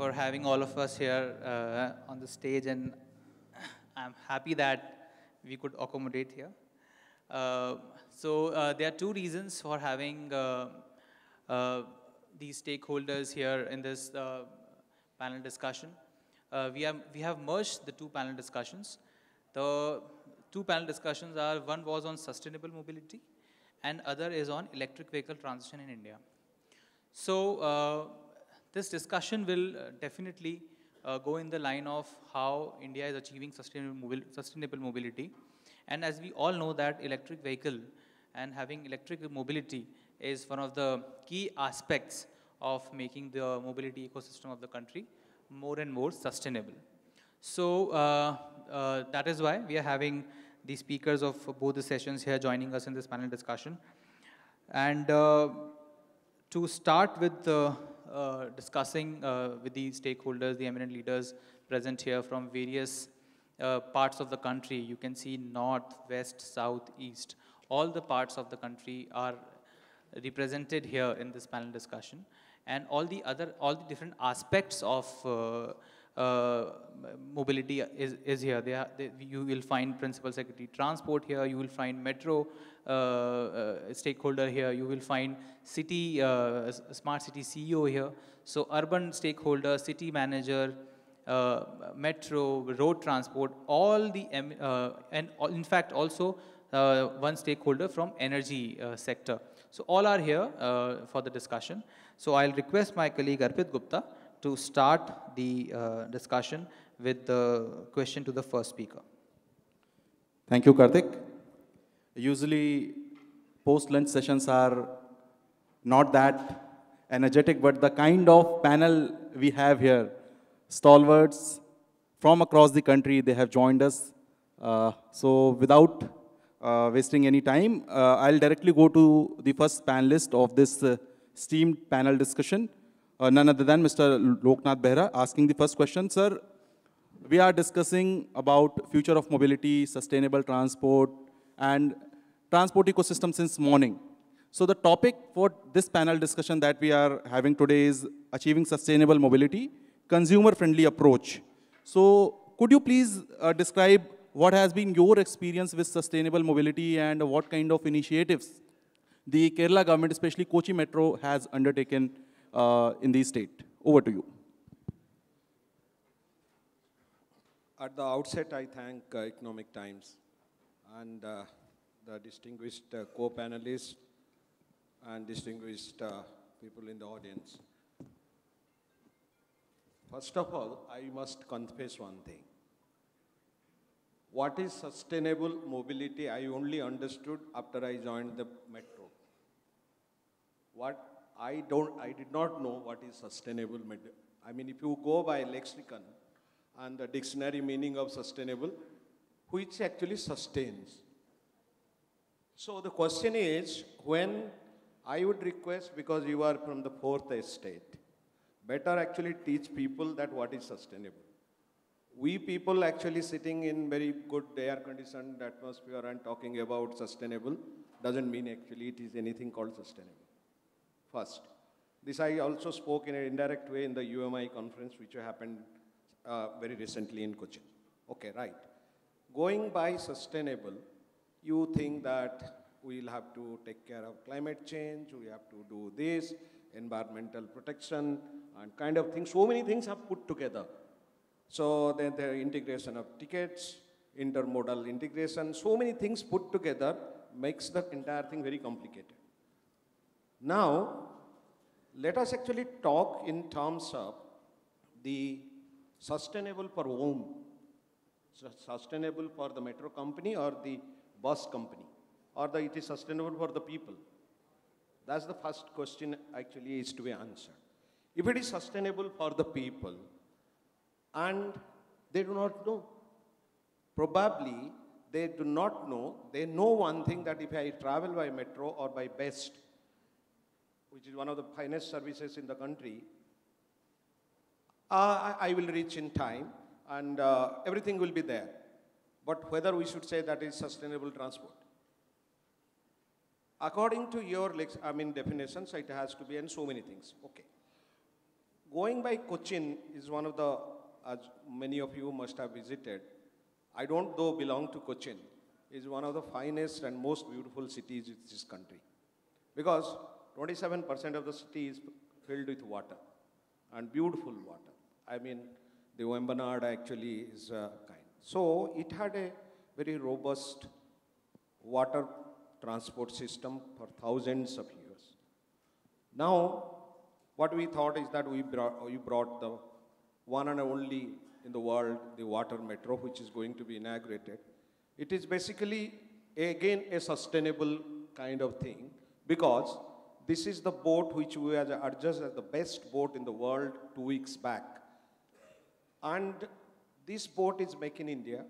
for having all of us here uh, on the stage, and I'm happy that we could accommodate here. Uh, so uh, there are two reasons for having uh, uh, these stakeholders here in this panel discussion. we, have, we have merged the two panel discussions. The two panel discussions are, one was on sustainable mobility and other is on electric vehicle transition in India. So this discussion will definitely uh, go in the line of how India is achieving sustainable, sustainable mobility. And as we all know that electric vehicle and having electric mobility is one of the key aspects of making the mobility ecosystem of the country more and more sustainable. So uh, uh, that is why we are having the speakers of both the sessions here joining us in this panel discussion. And uh, to start with uh, discussing uh, with the stakeholders, the eminent leaders present here from various uh, parts of the country. You can see north, west, south, east. All the parts of the country are represented here in this panel discussion. And all the other, all the different aspects of uh, uh, mobility is, is here. They are, they, you will find Principal Secretary Transport here, you will find Metro uh, uh, stakeholder here, you will find City, uh, Smart City CEO here. So urban stakeholder, city manager, uh, metro, road transport, all the, uh, and in fact also uh, one stakeholder from energy sector. So all are here for the discussion. So I'll request my colleague Arpit Gupta to start the discussion with the question to the first speaker. Thank you, Karthik. Usually, post-lunch sessions are not that energetic, but the kind of panel we have here stalwarts from across the country. They have joined us. Uh, so without uh, wasting any time, uh, I'll directly go to the first panelist of this uh, steamed panel discussion, uh, none other than Mr. Loknath Behera, asking the first question. Sir, we are discussing about future of mobility, sustainable transport, and transport ecosystem since morning. So the topic for this panel discussion that we are having today is achieving sustainable mobility consumer-friendly approach. So could you please uh, describe what has been your experience with sustainable mobility and what kind of initiatives the Kerala government, especially Kochi Metro, has undertaken in the state? Over to you. At the outset, I thank uh, Economic Times and uh, the distinguished uh, co-panelists and distinguished uh, people in the audience. First of all, I must confess one thing. What is sustainable mobility, I only understood after I joined the metro. What I don't, I did not know what is sustainable. I mean, if you go by lexicon and the dictionary meaning of sustainable, which actually sustains. So the question is, when I would request, because you are from the fourth estate, better actually teach people that what is sustainable. We people actually sitting in very good air conditioned atmosphere and talking about sustainable doesn't mean actually it is anything called sustainable. First, this I also spoke in an indirect way in the UMI conference which happened uh, very recently in Cochin. Okay, right. Going by sustainable, you think that we'll have to take care of climate change, we have to do this, environmental protection, and kind of things. So many things are put together. So then the integration of tickets, intermodal integration, so many things put together makes the entire thing very complicated. Now, let us actually talk in terms of the sustainable for whom? Sustainable for the metro company or the bus company? Or the, it is sustainable for the people? That's the first question actually is to be answered. If it is sustainable for the people and they do not know, probably they do not know, they know one thing that if I travel by metro or by BEST, which is one of the finest services in the country, uh, I will reach in time and uh, everything will be there. But whether we should say that is sustainable transport. According to your, I mean, definitions, it has to be and so many things. Okay. going by Cochin is one of the, as many of you must have visited, I don't though belong to Cochin, is one of the finest and most beautiful cities in this country. Because 27% of the city is filled with water and beautiful water. I mean, the Vembanad actually is a kind. So it had a very robust water transport system for thousands of years. Now, what we thought is that we brought, we brought the one and only in the world, the water metro, which is going to be inaugurated. It is basically, again, a sustainable kind of thing because this is the boat which we are adjudged as the best boat in the world two weeks back. And this boat is made in India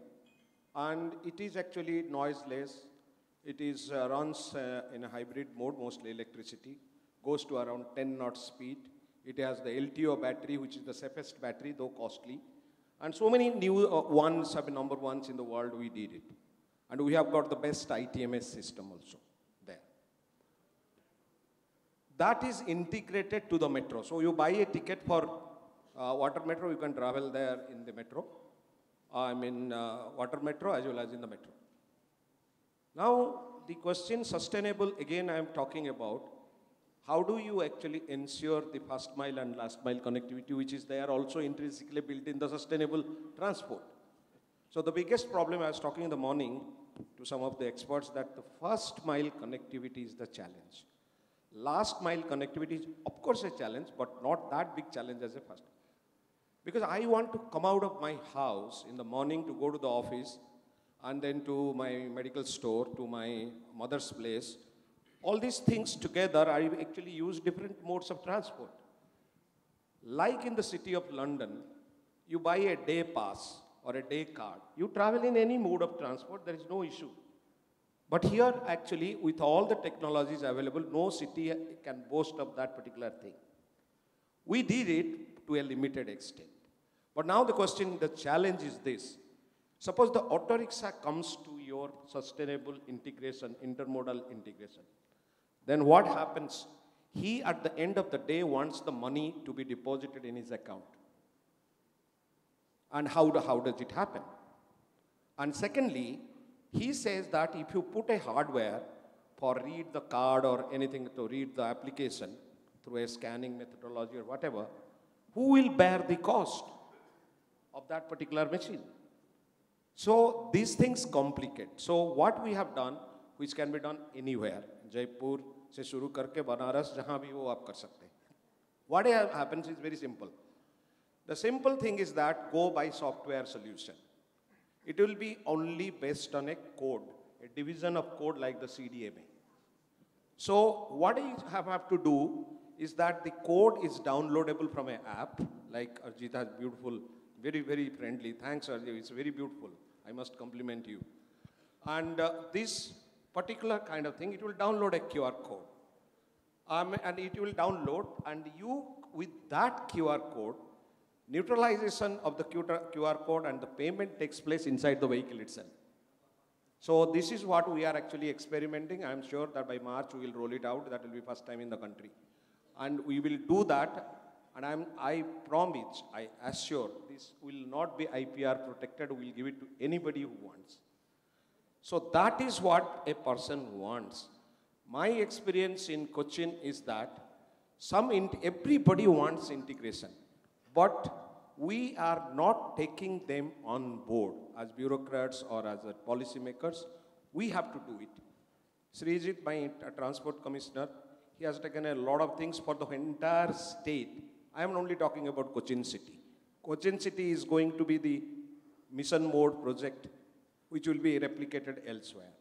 and it is actually noiseless. It is uh, runs uh, in a hybrid mode, mostly electricity, goes to around 10 knot speed. It has the LTO battery, which is the safest battery, though costly. And so many new uh, ones, have been number ones in the world, we did it. And we have got the best ITMS system also. That is integrated to the metro. So you buy a ticket for uh, water metro, you can travel there in the metro. I mean, uh, water metro as well as in the metro. Now, the question sustainable, again, I am talking about how do you actually ensure the first mile and last mile connectivity, which is there also intrinsically built in the sustainable transport. So the biggest problem, I was talking in the morning to some of the experts, that the first mile connectivity is the challenge. Last mile connectivity is, of course, a challenge, but not that big challenge as a first. Because I want to come out of my house in the morning to go to the office and then to my medical store, to my mother's place. All these things together, I actually use different modes of transport. Like in the city of London, you buy a day pass or a day card. You travel in any mode of transport, there is no issue. But here, actually, with all the technologies available, no city can boast of that particular thing. We did it to a limited extent. But now the question, the challenge is this. Suppose the auto rickshaw comes to your sustainable integration, intermodal integration. Then what happens? He, at the end of the day, wants the money to be deposited in his account. And how, do, how does it happen? And secondly, he says that if you put a hardware for read the card or anything to read the application through a scanning methodology or whatever, who will bear the cost of that particular machine? So these things complicate. So what we have done, which can be done anywhere, Jaipur से शुरू करके बनारस जहाँ भी वो आप कर सकते हैं. What happens is very simple. The simple thing is that go by software solution. It will be only based on a code, a division of code like the CDMA. So what you have, to do is that the code is downloadable from an app, like Arjit has beautiful, very, very friendly. Thanks, Arjita, it's very beautiful. I must compliment you. And uh, this particular kind of thing, it will download a QR code. Um, and it will download, and you, with that QR code, neutralization of the QR code and the payment takes place inside the vehicle itself. So this is what we are actually experimenting. I'm sure that by March we will roll it out. That will be first time in the country. And we will do that. And I'm, I promise, I assure, this will not be IPR protected. We'll give it to anybody who wants. So that is what a person wants. My experience in Cochin is that some everybody wants integration, but we are not taking them on board as bureaucrats or as policymakers. We have to do it. Sreejith, my transport commissioner, he has taken a lot of things for the entire state. I am only talking about Cochin city. Cochin city is going to be the mission mode project which will be replicated elsewhere.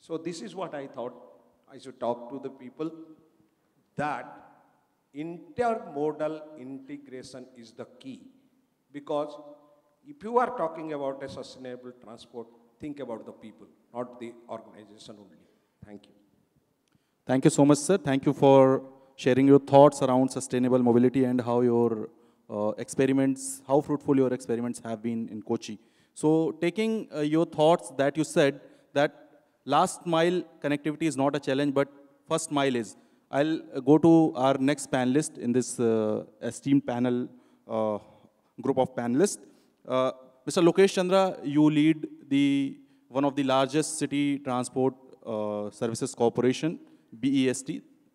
So this is what I thought I should talk to the people that intermodal integration is the key. Because if you are talking about a sustainable transport, think about the people, not the organization only. Thank you. Thank you so much, sir. Thank you for sharing your thoughts around sustainable mobility and how your uh, experiments, how fruitful your experiments have been in Kochi. So taking uh, your thoughts that you said that last mile connectivity is not a challenge, but first mile is. I'll go to our next panelist in this uh, esteemed panel uh, group of panelists. Uh, Mr. Lokesh Chandra, you lead the one of the largest city transport uh, services corporation, BEST,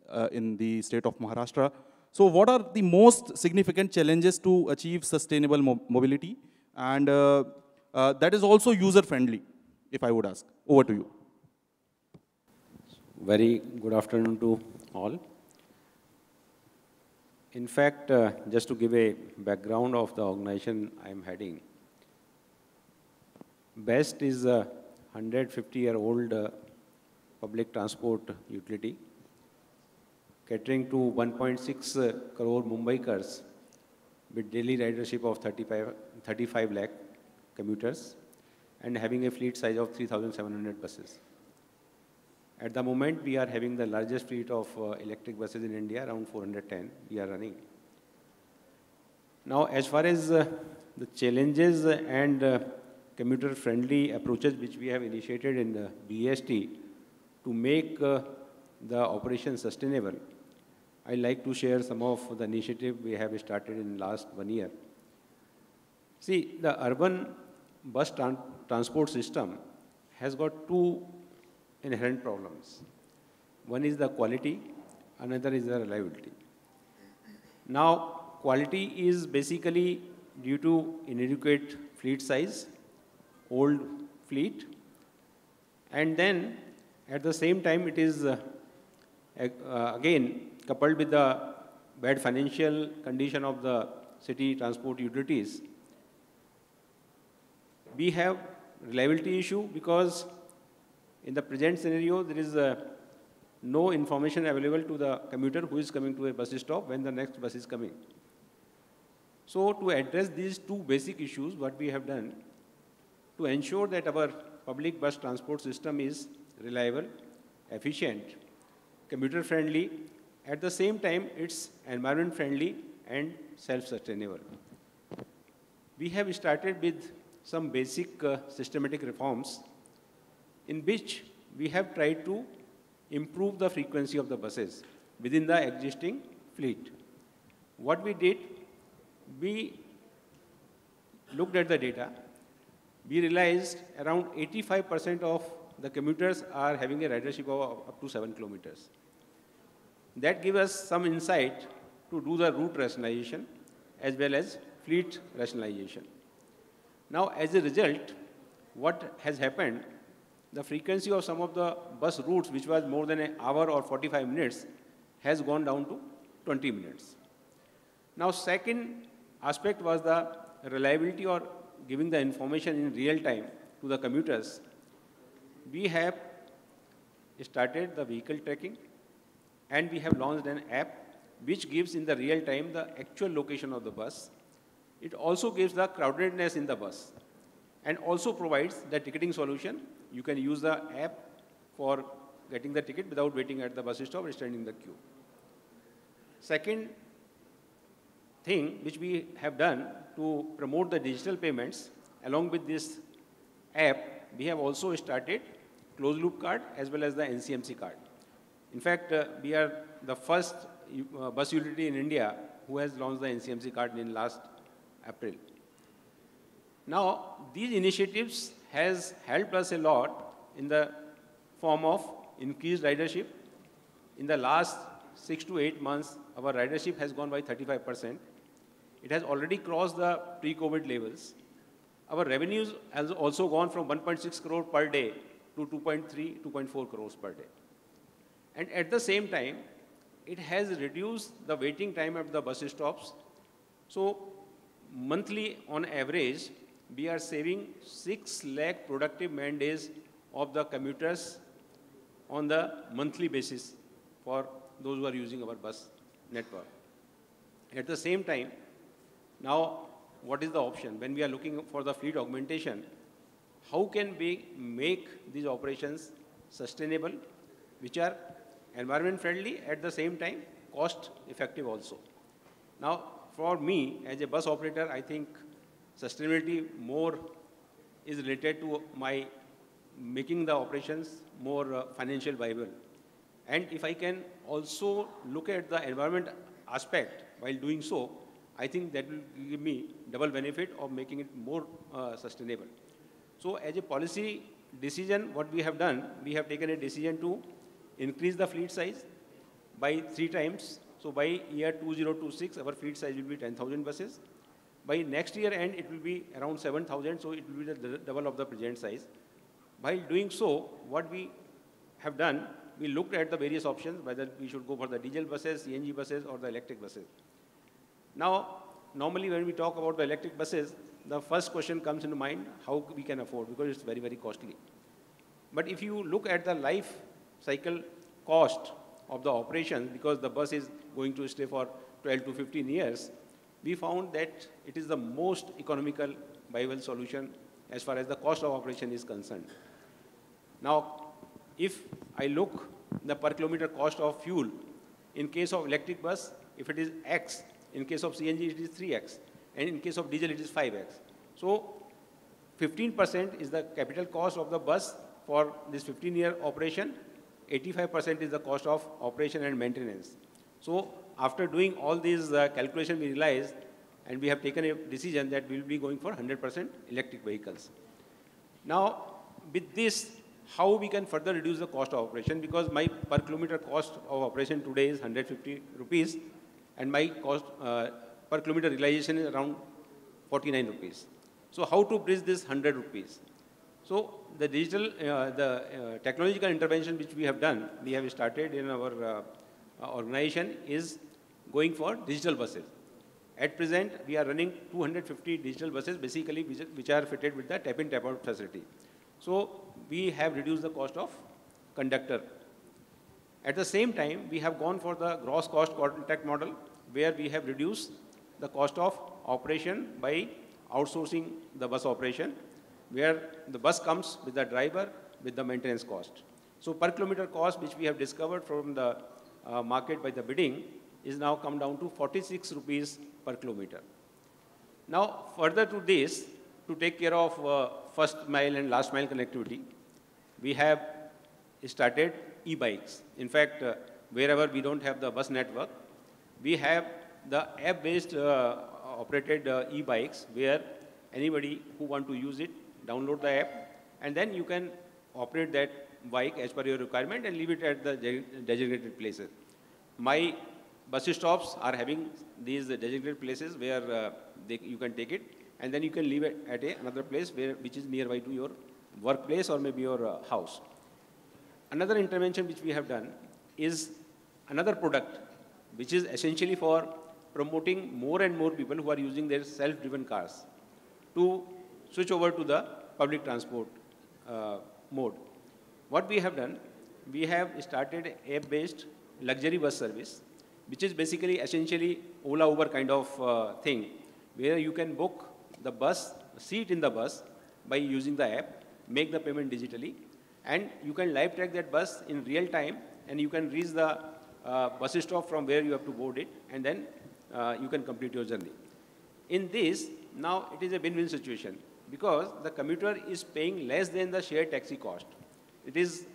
uh, in the state of Maharashtra. So what are the most significant challenges to achieve sustainable mo mobility? And uh, uh, that is also user-friendly, if I would ask. Over to you. Very good afternoon to all. In fact, uh, just to give a background of the organization I'm heading, BEST is a 150-year-old uh, public transport utility catering to 1.6 uh, crore Mumbaikars with daily ridership of 35, 35 lakh commuters and having a fleet size of 3,700 buses. At the moment, we are having the largest fleet of uh, electric buses in India, around 410 we are running. Now, as far as uh, the challenges and uh, commuter-friendly approaches which we have initiated in the BEST to make uh, the operation sustainable, I'd like to share some of the initiative we have started in last one year. See, the urban bus tran transport system has got two inherent problems. One is the quality, another is the reliability. Now, quality is basically due to inadequate fleet size, old fleet, and then at the same time it is uh, uh, again coupled with the bad financial condition of the city transport utilities. We have reliability issue because in the present scenario, there is uh, no information available to the commuter who is coming to a bus stop when the next bus is coming. So to address these two basic issues, what we have done, to ensure that our public bus transport system is reliable, efficient, commuter friendly, at the same time it's environment friendly and self-sustainable. We have started with some basic uh, systematic reforms in which we have tried to improve the frequency of the buses within the existing fleet. What we did, we looked at the data. We realized around 85% of the commuters are having a ridership of up to 7 kilometers. That gives us some insight to do the route rationalization as well as fleet rationalization. Now, as a result, what has happened the frequency of some of the bus routes, which was more than an hour or 45 minutes, has gone down to 20 minutes. Now, second aspect was the reliability or giving the information in real time to the commuters. We have started the vehicle tracking and we have launched an app which gives in the real time the actual location of the bus. It also gives the crowdedness in the bus and also provides the ticketing solution you can use the app for getting the ticket without waiting at the bus stop or standing in the queue. Second thing which we have done to promote the digital payments, along with this app, we have also started closed loop card as well as the NCMC card. In fact, uh, we are the first uh, bus utility in India who has launched the NCMC card in last April. Now, these initiatives has helped us a lot in the form of increased ridership. In the last six to eight months, our ridership has gone by 35%. It has already crossed the pre-COVID levels. Our revenues has also gone from 1.6 crore per day to 2.3, 2.4 crores per day. And at the same time, it has reduced the waiting time at the bus stops. So monthly on average, we are saving 6 lakh productive man days of the commuters on the monthly basis for those who are using our bus network. At the same time, now what is the option? When we are looking for the fleet augmentation, how can we make these operations sustainable, which are environment friendly, at the same time cost effective also. Now, for me, as a bus operator, I think Sustainability more is related to my making the operations more uh, financial viable. And if I can also look at the environment aspect while doing so, I think that will give me double benefit of making it more uh, sustainable. So as a policy decision, what we have done, we have taken a decision to increase the fleet size by three times. So by year 2026, our fleet size will be 10,000 buses. By next year end, it will be around 7,000, so it will be the double of the present size. While doing so, what we have done, we looked at the various options, whether we should go for the diesel buses, CNG buses, or the electric buses. Now, normally when we talk about the electric buses, the first question comes into mind, how we can afford, because it's very, very costly. But if you look at the life cycle cost of the operation, because the bus is going to stay for 12 to 15 years, we found that it is the most economical viable solution as far as the cost of operation is concerned. Now, if I look the per kilometer cost of fuel, in case of electric bus, if it is X, in case of CNG, it is 3X, and in case of diesel, it is 5X. So 15% is the capital cost of the bus for this 15-year operation, 85% is the cost of operation and maintenance. So after doing all these uh, calculations, we realized, and we have taken a decision that we will be going for 100% electric vehicles. Now, with this, how we can further reduce the cost of operation because my per kilometer cost of operation today is 150 rupees and my cost uh, per kilometer realization is around 49 rupees. So how to bridge this 100 rupees? So the digital, uh, the uh, technological intervention which we have done, we have started in our uh, organization is going for digital buses. At present, we are running 250 digital buses, basically which, are fitted with the tap-in, tap-out facility. So we have reduced the cost of conductor. At the same time, we have gone for the gross cost contract model, where we have reduced the cost of operation by outsourcing the bus operation, where the bus comes with the driver with the maintenance cost. So per kilometer cost, which we have discovered from the uh, market by the bidding, is now come down to 46 rupees per kilometer. Now, further to this, to take care of uh, first mile and last mile connectivity, we have started e-bikes. In fact, uh, wherever we don't have the bus network, we have the app-based uh, operated uh, e-bikes where anybody who want to use it, download the app, and then you can operate that bike as per your requirement and leave it at the designated places. My bus stops are having these designated places where uh, they, you can take it, and then you can leave it at a, another place where, which is nearby to your workplace or maybe your uh, house. Another intervention which we have done is another product which is essentially for promoting more and more people who are using their self-driven cars to switch over to the public transport uh, mode. What we have done, we have started app-based luxury bus service, which is basically essentially Ola Uber kind of uh, thing, where you can book the bus, seat in the bus by using the app, make the payment digitally, and you can live track that bus in real time, and you can reach the uh, bus stop from where you have to board it, and then uh, you can complete your journey. In this, now it is a win-win situation because the commuter is paying less than the shared taxi cost. It is,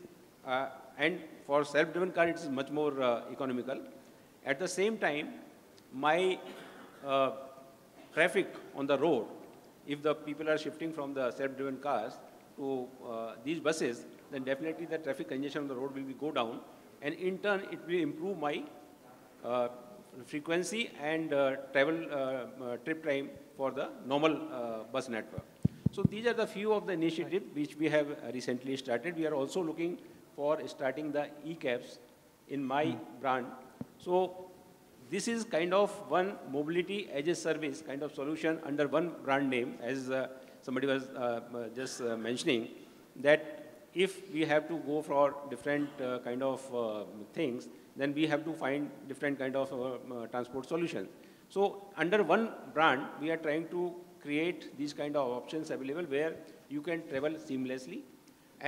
uh, and for self-driven car, it is much more uh, economical. At the same time, my uh, traffic on the road, if the people are shifting from the self-driven cars to uh, these buses, then definitely the traffic congestion on the road will be go down, and in turn, it will improve my uh, frequency and uh, travel trip time for the normal bus network. So these are the few of the initiatives which we have recently started. We are also looking for starting the e-cabs in my mm. brand. So this is kind of one mobility as a service kind of solution under one brand name, as uh, somebody was uh, uh just uh, mentioning, that if we have to go for different uh, kind of uh, things, then we have to find different kind of transport solutions. So under one brand, we are trying to create these kind of options available where you can travel seamlessly.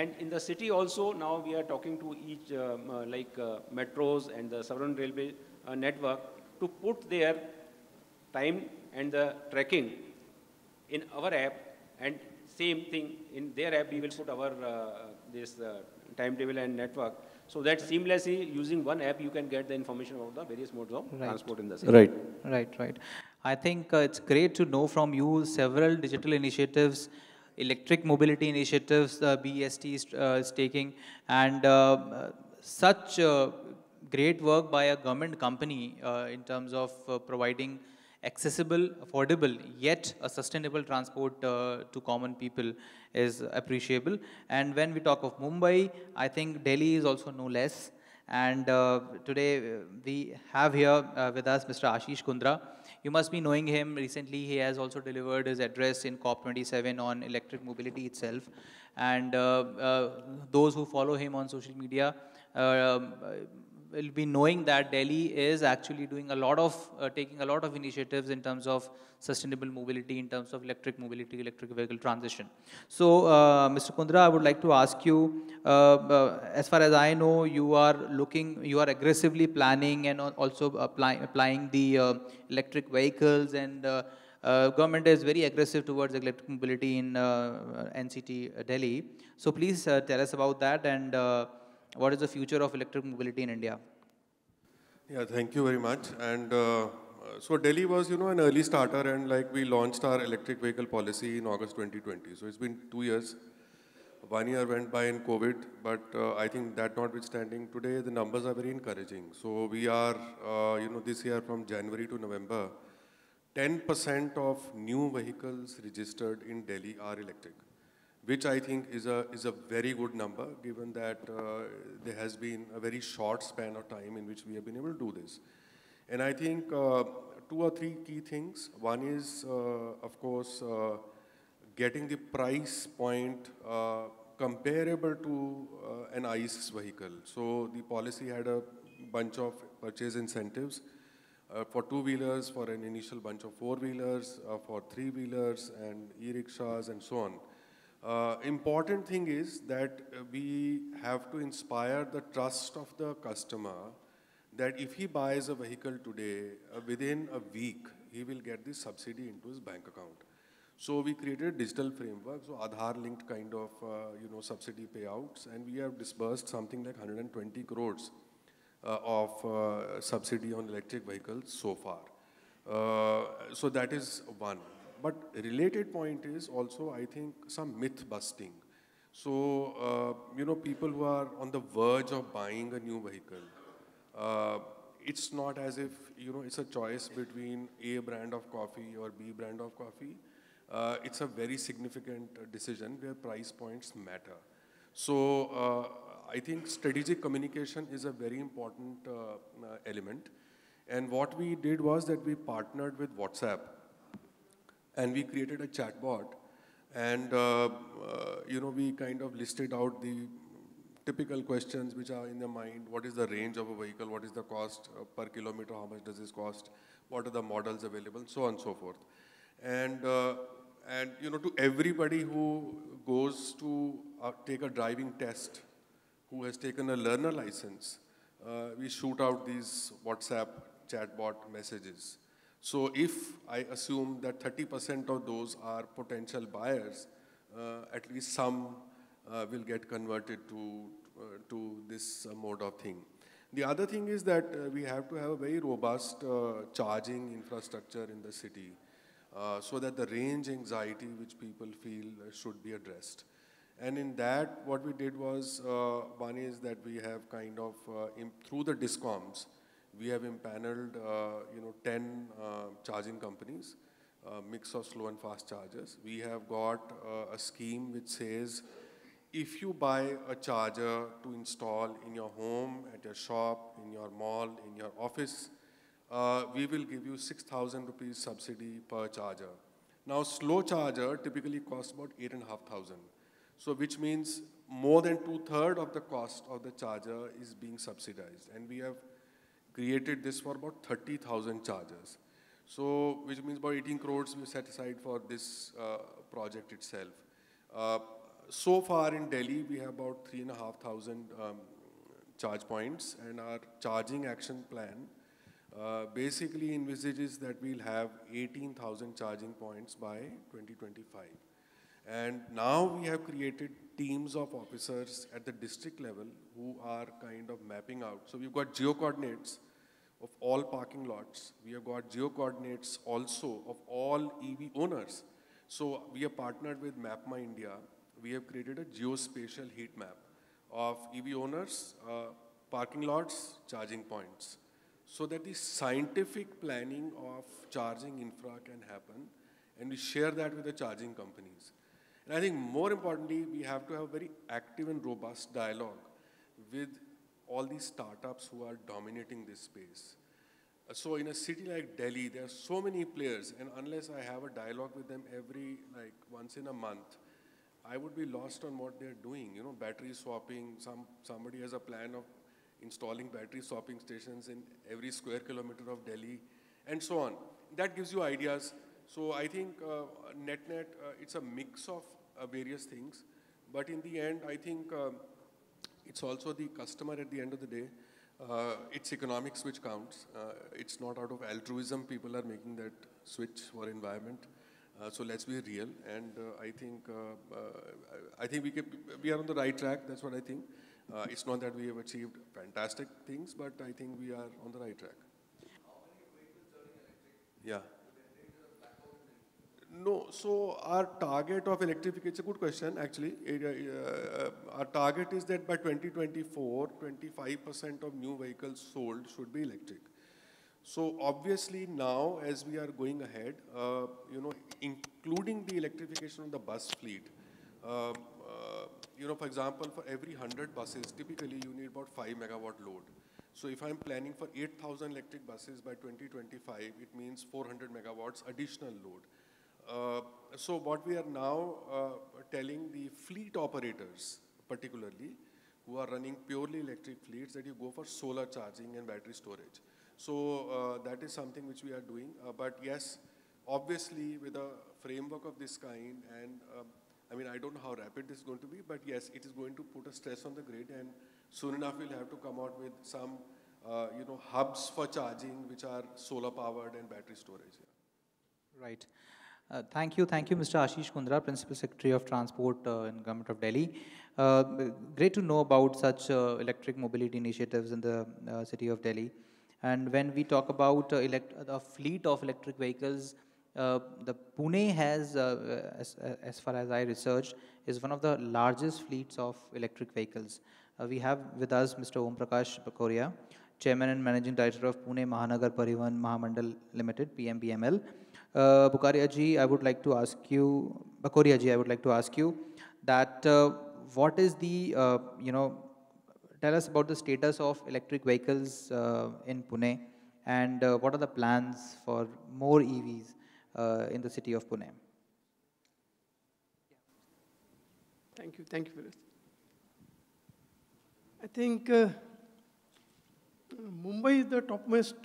And in the city also, now we are talking to each, um, uh, like uh, metros and the Southern Railway uh, network to put their time and the tracking in our app and same thing in their app we will put our uh, this uh, timetable and network So that seamlessly, using one app, you can get the information about the various modes of Right. transport in the city. Right. Right, right. I think uh, it's great to know from you several digital initiatives, electric mobility initiatives uh, BEST is, uh, is taking, and uh, such great work by a government company in terms of providing accessible, affordable, yet a sustainable transport uh, to common people is appreciable. And when we talk of Mumbai, I think Delhi is also no less. And uh, today we have here uh, with us Mr. Ashish Kundra. You must be knowing him. Recently, he has also delivered his address in COP27 on electric mobility itself. And uh, uh, those who follow him on social media um, will be knowing that Delhi is actually doing a lot of, uh, taking a lot of initiatives in terms of sustainable mobility, in terms of electric mobility, electric vehicle transition. So, uh, Mr. Kundra, I would like to ask you, uh, uh, as far as I know, you are looking, you are aggressively planning and also apply, applying the uh, electric vehicles and uh, uh, government is very aggressive towards electric mobility in uh, NCT uh, Delhi. So please tell us about that and what is the future of electric mobility in India? Yeah, thank you very much. And uh, so Delhi was, you know, an early starter, and like we launched our electric vehicle policy in August 2020. So it's been two years. One year went by in COVID, but uh, I think that notwithstanding, today the numbers are very encouraging. So we are, uh, you know, this year from January to November, 10% of new vehicles registered in Delhi are electric, which I think is a, is a very good number given that uh, there has been a very short span of time in which we have been able to do this. And I think uh, two or three key things. One is, uh, of course, uh, getting the price point uh, comparable to uh, an ICE vehicle. So the policy had a bunch of purchase incentives for two-wheelers, for an initial bunch of four-wheelers, for three-wheelers and e-rickshaws and so on. Uh, important thing is that uh, we have to inspire the trust of the customer that if he buys a vehicle today, uh, within a week, he will get the subsidy into his bank account. So we created a digital framework, so Aadhaar-linked kind of, uh, you know, subsidy payouts, and we have disbursed something like 120 crores uh, of uh, subsidy on electric vehicles so far. Uh, so that is one. But related point is also, I think, some myth busting. So, uh, you know, people who are on the verge of buying a new vehicle, uh, it's not as if, you know, it's a choice between A brand of coffee or B brand of coffee. Uh, it's a very significant decision where price points matter. So uh, I think strategic communication is a very important uh, element. And what we did was that we partnered with WhatsApp and we created a chatbot. And, uh, uh, you know, we kind of listed out the typical questions which are in their mind. What is the range of a vehicle? What is the cost uh, per kilometer? How much does this cost? What are the models available? So on and so forth. And, uh, and you know, to everybody who goes to uh, take a driving test, who has taken a learner license, uh, we shoot out these WhatsApp chatbot messages. So if I assume that 30% of those are potential buyers, uh, at least some uh, will get converted to, uh, to this uh, mode of thing. The other thing is that uh, we have to have a very robust uh, charging infrastructure in the city so that the range anxiety which people feel should be addressed. And in that, what we did was, one is that we have kind of, through the discoms, we have impaneled, uh, you know, 10 uh, charging companies, uh, mix of slow and fast chargers. We have got uh, a scheme which says, if you buy a charger to install in your home, at your shop, in your mall, in your office, uh, we will give you 6,000 rupees subsidy per charger. Now, slow charger typically costs about 8,500. So, which means more than two-thirds of the cost of the charger is being subsidized. And we have created this for about 30,000 chargers. So, which means about 18 crores we set aside for this uh, project itself. Uh, so far in Delhi, we have about 3,500 um, charge points, and our charging action plan uh, basically envisages that we'll have 18,000 charging points by 2025. And now we have created teams of officers at the district level who are kind of mapping out. So we've got geo coordinates of all parking lots. We have got geo coordinates also of all EV owners. So we have partnered with MapmyIndia. We have created a geospatial heat map of EV owners, uh, parking lots, charging points. So that the scientific planning of charging infra can happen and we share that with the charging companies. And I think more importantly, we have to have a very active and robust dialogue with all these startups who are dominating this space. Uh, so in a city like Delhi, there are so many players, and unless I have a dialogue with them every, like once in a month, I would be lost on what they're doing. You know, battery swapping, some, somebody has a plan of installing battery swapping stations in every square kilometer of Delhi, and so on. That gives you ideas. So I think uh, net net, uh, it's a mix of various things. But in the end, I think um, it's also the customer at the end of the day. Uh, it's economics which counts. Uh, it's not out of altruism people are making that switch for environment. Uh, so let's be real, and uh, I think uh, uh, I think we can, we are on the right track. That's what I think. it's not that we have achieved fantastic things, but I think we are on the right track. Yeah. No, so our target of electrification, it's a good question actually. Uh, our target is that by 2024, 25% of new vehicles sold should be electric. So obviously now as we are going ahead, uh, you know, including the electrification of the bus fleet, uh, uh you know, for example, for every 100 buses, typically you need about 5 megawatt load. So if I'm planning for 8,000 electric buses by 2025, it means 400 megawatts additional load. Uh, so what we are now uh, telling the fleet operators, particularly, who are running purely electric fleets, that you go for solar charging and battery storage. So uh, that is something which we are doing. But yes, obviously, with a framework of this kind, and I mean, I don't know how rapid this is going to be, but yes, it is going to put a stress on the grid, and soon enough we'll have to come out with some, uh, you know, hubs for charging which are solar powered and battery storage. Yeah. Right. Uh, thank you, thank you, Mr. Ashish Kundra, Principal Secretary of Transport uh, in Government of Delhi. Uh, great to know about such uh, electric mobility initiatives in the uh, city of Delhi. And when we talk about uh, a fleet of electric vehicles, the Pune has, as, as, far as I researched, is one of the largest fleets of electric vehicles. we have with us Mr. Om Prakash Bakoria, Chairman and Managing Director of Pune Mahanagar Parivahan Mahamandal Limited, PMPML. Uh, Bukaria ji, I would like to ask you, Bakoria ji, I would like to ask you that uh, what is the, uh, you know, tell us about the status of electric vehicles uh, in Pune and uh, what are the plans for more EVs uh, in the city of Pune? Thank you. Thank you for this. I think uh, Mumbai is the topmost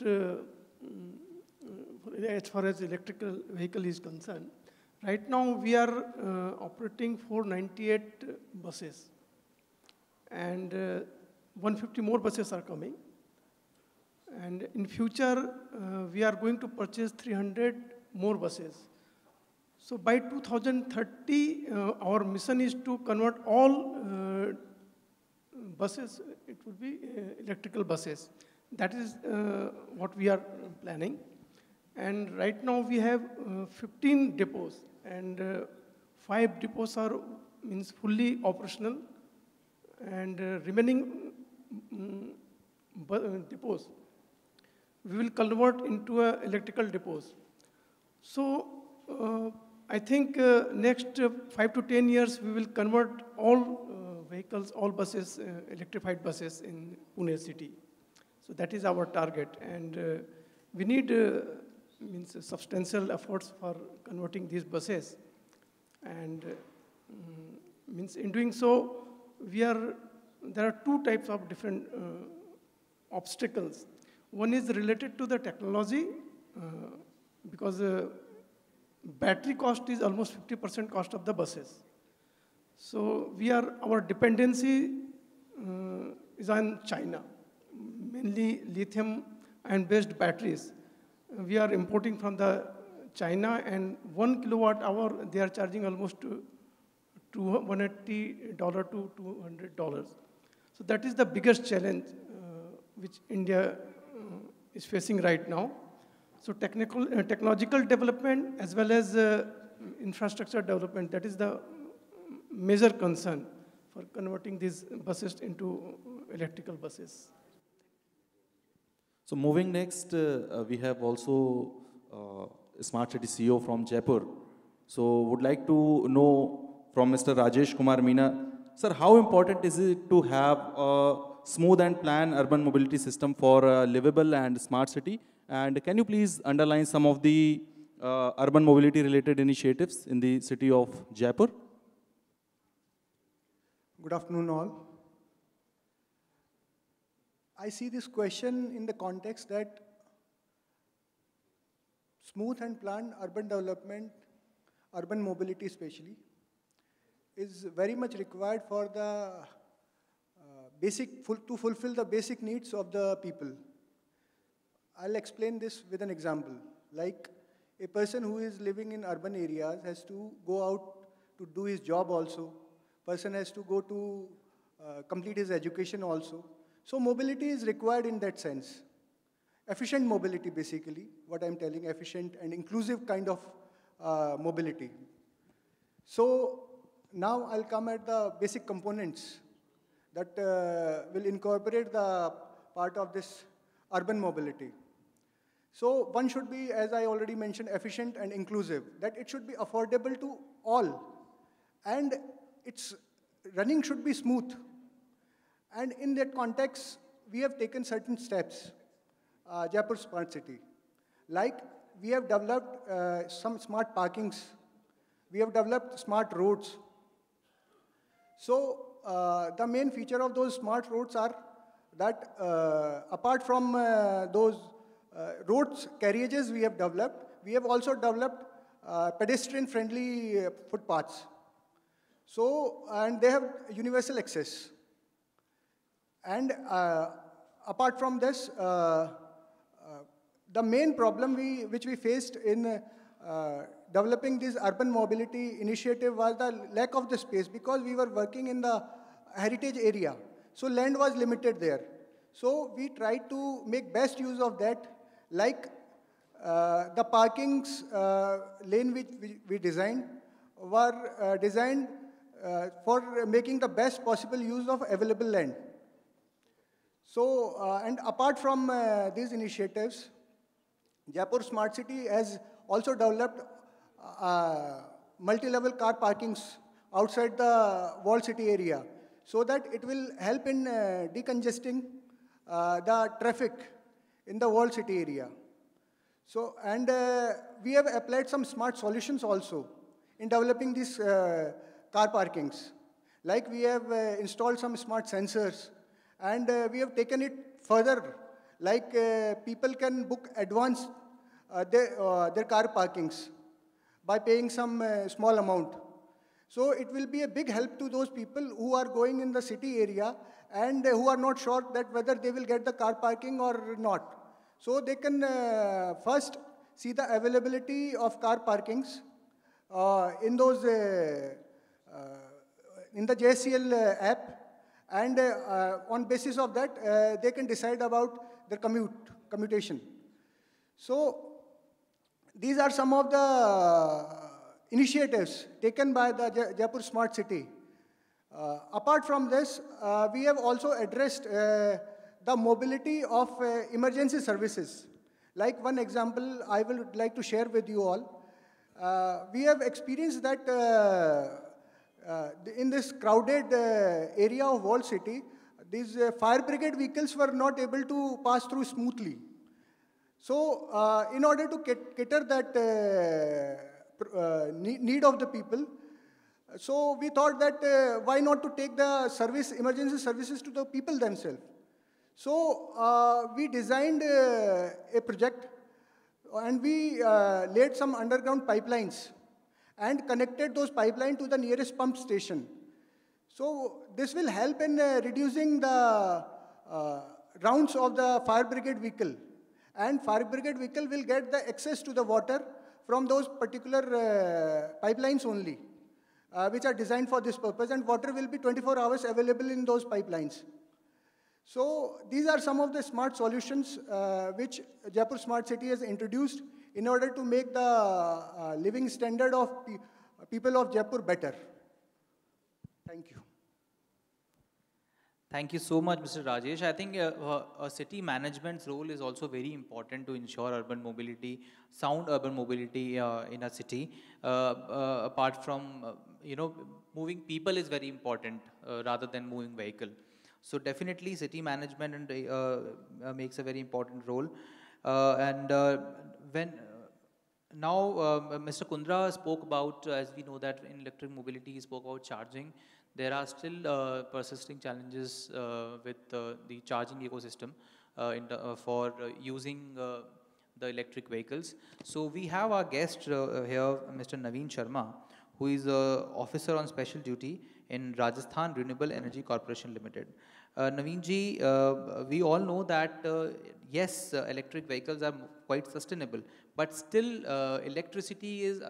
as far as electrical vehicle is concerned. Right now, we are uh, operating 498 buses, and uh, 150 more buses are coming. And in future, uh, we are going to purchase 300 more buses. So by 2030, uh, our mission is to convert all uh, buses, it would be uh, electrical buses. That is what we are planning. And right now we have uh, 15 depots and uh, five depots are means fully operational and uh, remaining um, depots we will convert into a electrical depots. So uh, I think uh, next uh, five to 10 years we will convert all vehicles, all buses, electrified buses in Pune city. So that is our target and we need means substantial efforts for converting these buses. And um, means in doing so, we are, there are two types of different uh, obstacles. One is related to the technology, uh, because uh, battery cost is almost 50% cost of the buses. So we are, our dependency uh, is on China, mainly lithium and based batteries we are importing from the China and one kilowatt hour, they are charging almost to $180 to $200. So that is the biggest challenge uh, which India uh, is facing right now. So technical, uh, technological development as well as uh, infrastructure development, that is the major concern for converting these buses into electrical buses. So moving next, uh, uh, we have also uh, Smart City CEO from Jaipur. So would like to know from Mr. Rajesh Kumar Meena, sir, how important is it to have a smooth and planned urban mobility system for a livable and smart city? And can you please underline some of the uh, urban mobility related initiatives in the city of Jaipur? Good afternoon, all. I see this question in the context that smooth and planned urban development, urban mobility especially, is very much required for the uh, basic, to fulfill the basic needs of the people. I'll explain this with an example. Like a person who is living in urban areas has to go out to do his job also. Person has to go to uh, complete his education also. So mobility is required in that sense. Efficient mobility, basically, what I'm telling, efficient and inclusive kind of uh, mobility. So now I'll come at the basic components that uh, will incorporate the part of this urban mobility. So one should be, as I already mentioned, efficient and inclusive, that it should be affordable to all. And its running should be smooth. And in that context, we have taken certain steps, uh, Jaipur Smart City. Like, we have developed uh, some smart parkings. We have developed smart roads. So, uh, the main feature of those smart roads are that uh, apart from uh, those uh, roads, carriages we have developed, we have also developed pedestrian-friendly footpaths. So, and they have universal access. And uh, apart from this, uh, uh, the main problem we, which we faced in uh, developing this urban mobility initiative was the lack of the space because we were working in the heritage area. So land was limited there. So we tried to make best use of that, like uh, the parkings uh, lane which we, we, designed were designed for making the best possible use of available land. So, uh, and apart from uh, these initiatives, Jaipur Smart City has also developed uh, multi-level car parkings outside the walled city area so that it will help in uh, decongesting uh, the traffic in the walled city area. So, and uh, we have applied some smart solutions also in developing these car parkings. Like we have installed some smart sensors and uh, we have taken it further, like uh, people can book advance uh, their, uh, their car parkings by paying some uh, small amount. So it will be a big help to those people who are going in the city area and who are not sure that whether they will get the car parking or not. So they can first see the availability of car parkings in those in the JSCL app and uh, on basis of that, uh, they can decide about their commute, commutation. So these are some of the initiatives taken by the Jaipur Smart City. Uh, apart from this, uh, we have also addressed uh, the mobility of uh, emergency services. Like one example I would like to share with you all. we have experienced that uh, in this crowded uh, area of walled city, these uh, fire brigade vehicles were not able to pass through smoothly. So, in order to cater that need of the people, so we thought that uh, why not to take the service, emergency services to the people themselves. So uh, we designed uh, a project and we laid some underground pipelines and connected those pipeline to the nearest pump station. So this will help in uh, reducing the uh, rounds of the fire brigade vehicle. And fire brigade vehicle will get the access to the water from those particular uh, pipelines only. uh, which are designed for this purpose, and water will be 24 hours available in those pipelines. So these are some of the smart solutions uh, which Jaipur Smart City has introduced in order to make the uh, living standard of pe people of Jaipur better. Thank you. Thank you so much, Mr. Rajesh. I think uh, uh, a city management's role is also very important to ensure urban mobility, sound urban mobility uh, in a city. Uh, uh, apart from, you know, moving people is very important rather than moving vehicle. So definitely city management and, uh, uh, makes a very important role. Uh, and when now um, Mr. Kundra spoke about, as we know that in electric mobility, he spoke about charging there are still uh, persisting challenges uh, with uh, the charging ecosystem the, for using the electric vehicles. So we have our guest here, Mr. Naveen Sharma, who is an officer on special duty in Rajasthan Renewable Energy Corporation Limited. Uh, Naveen ji, uh, we all know that uh, yes, electric vehicles are quite sustainable, but still electricity is,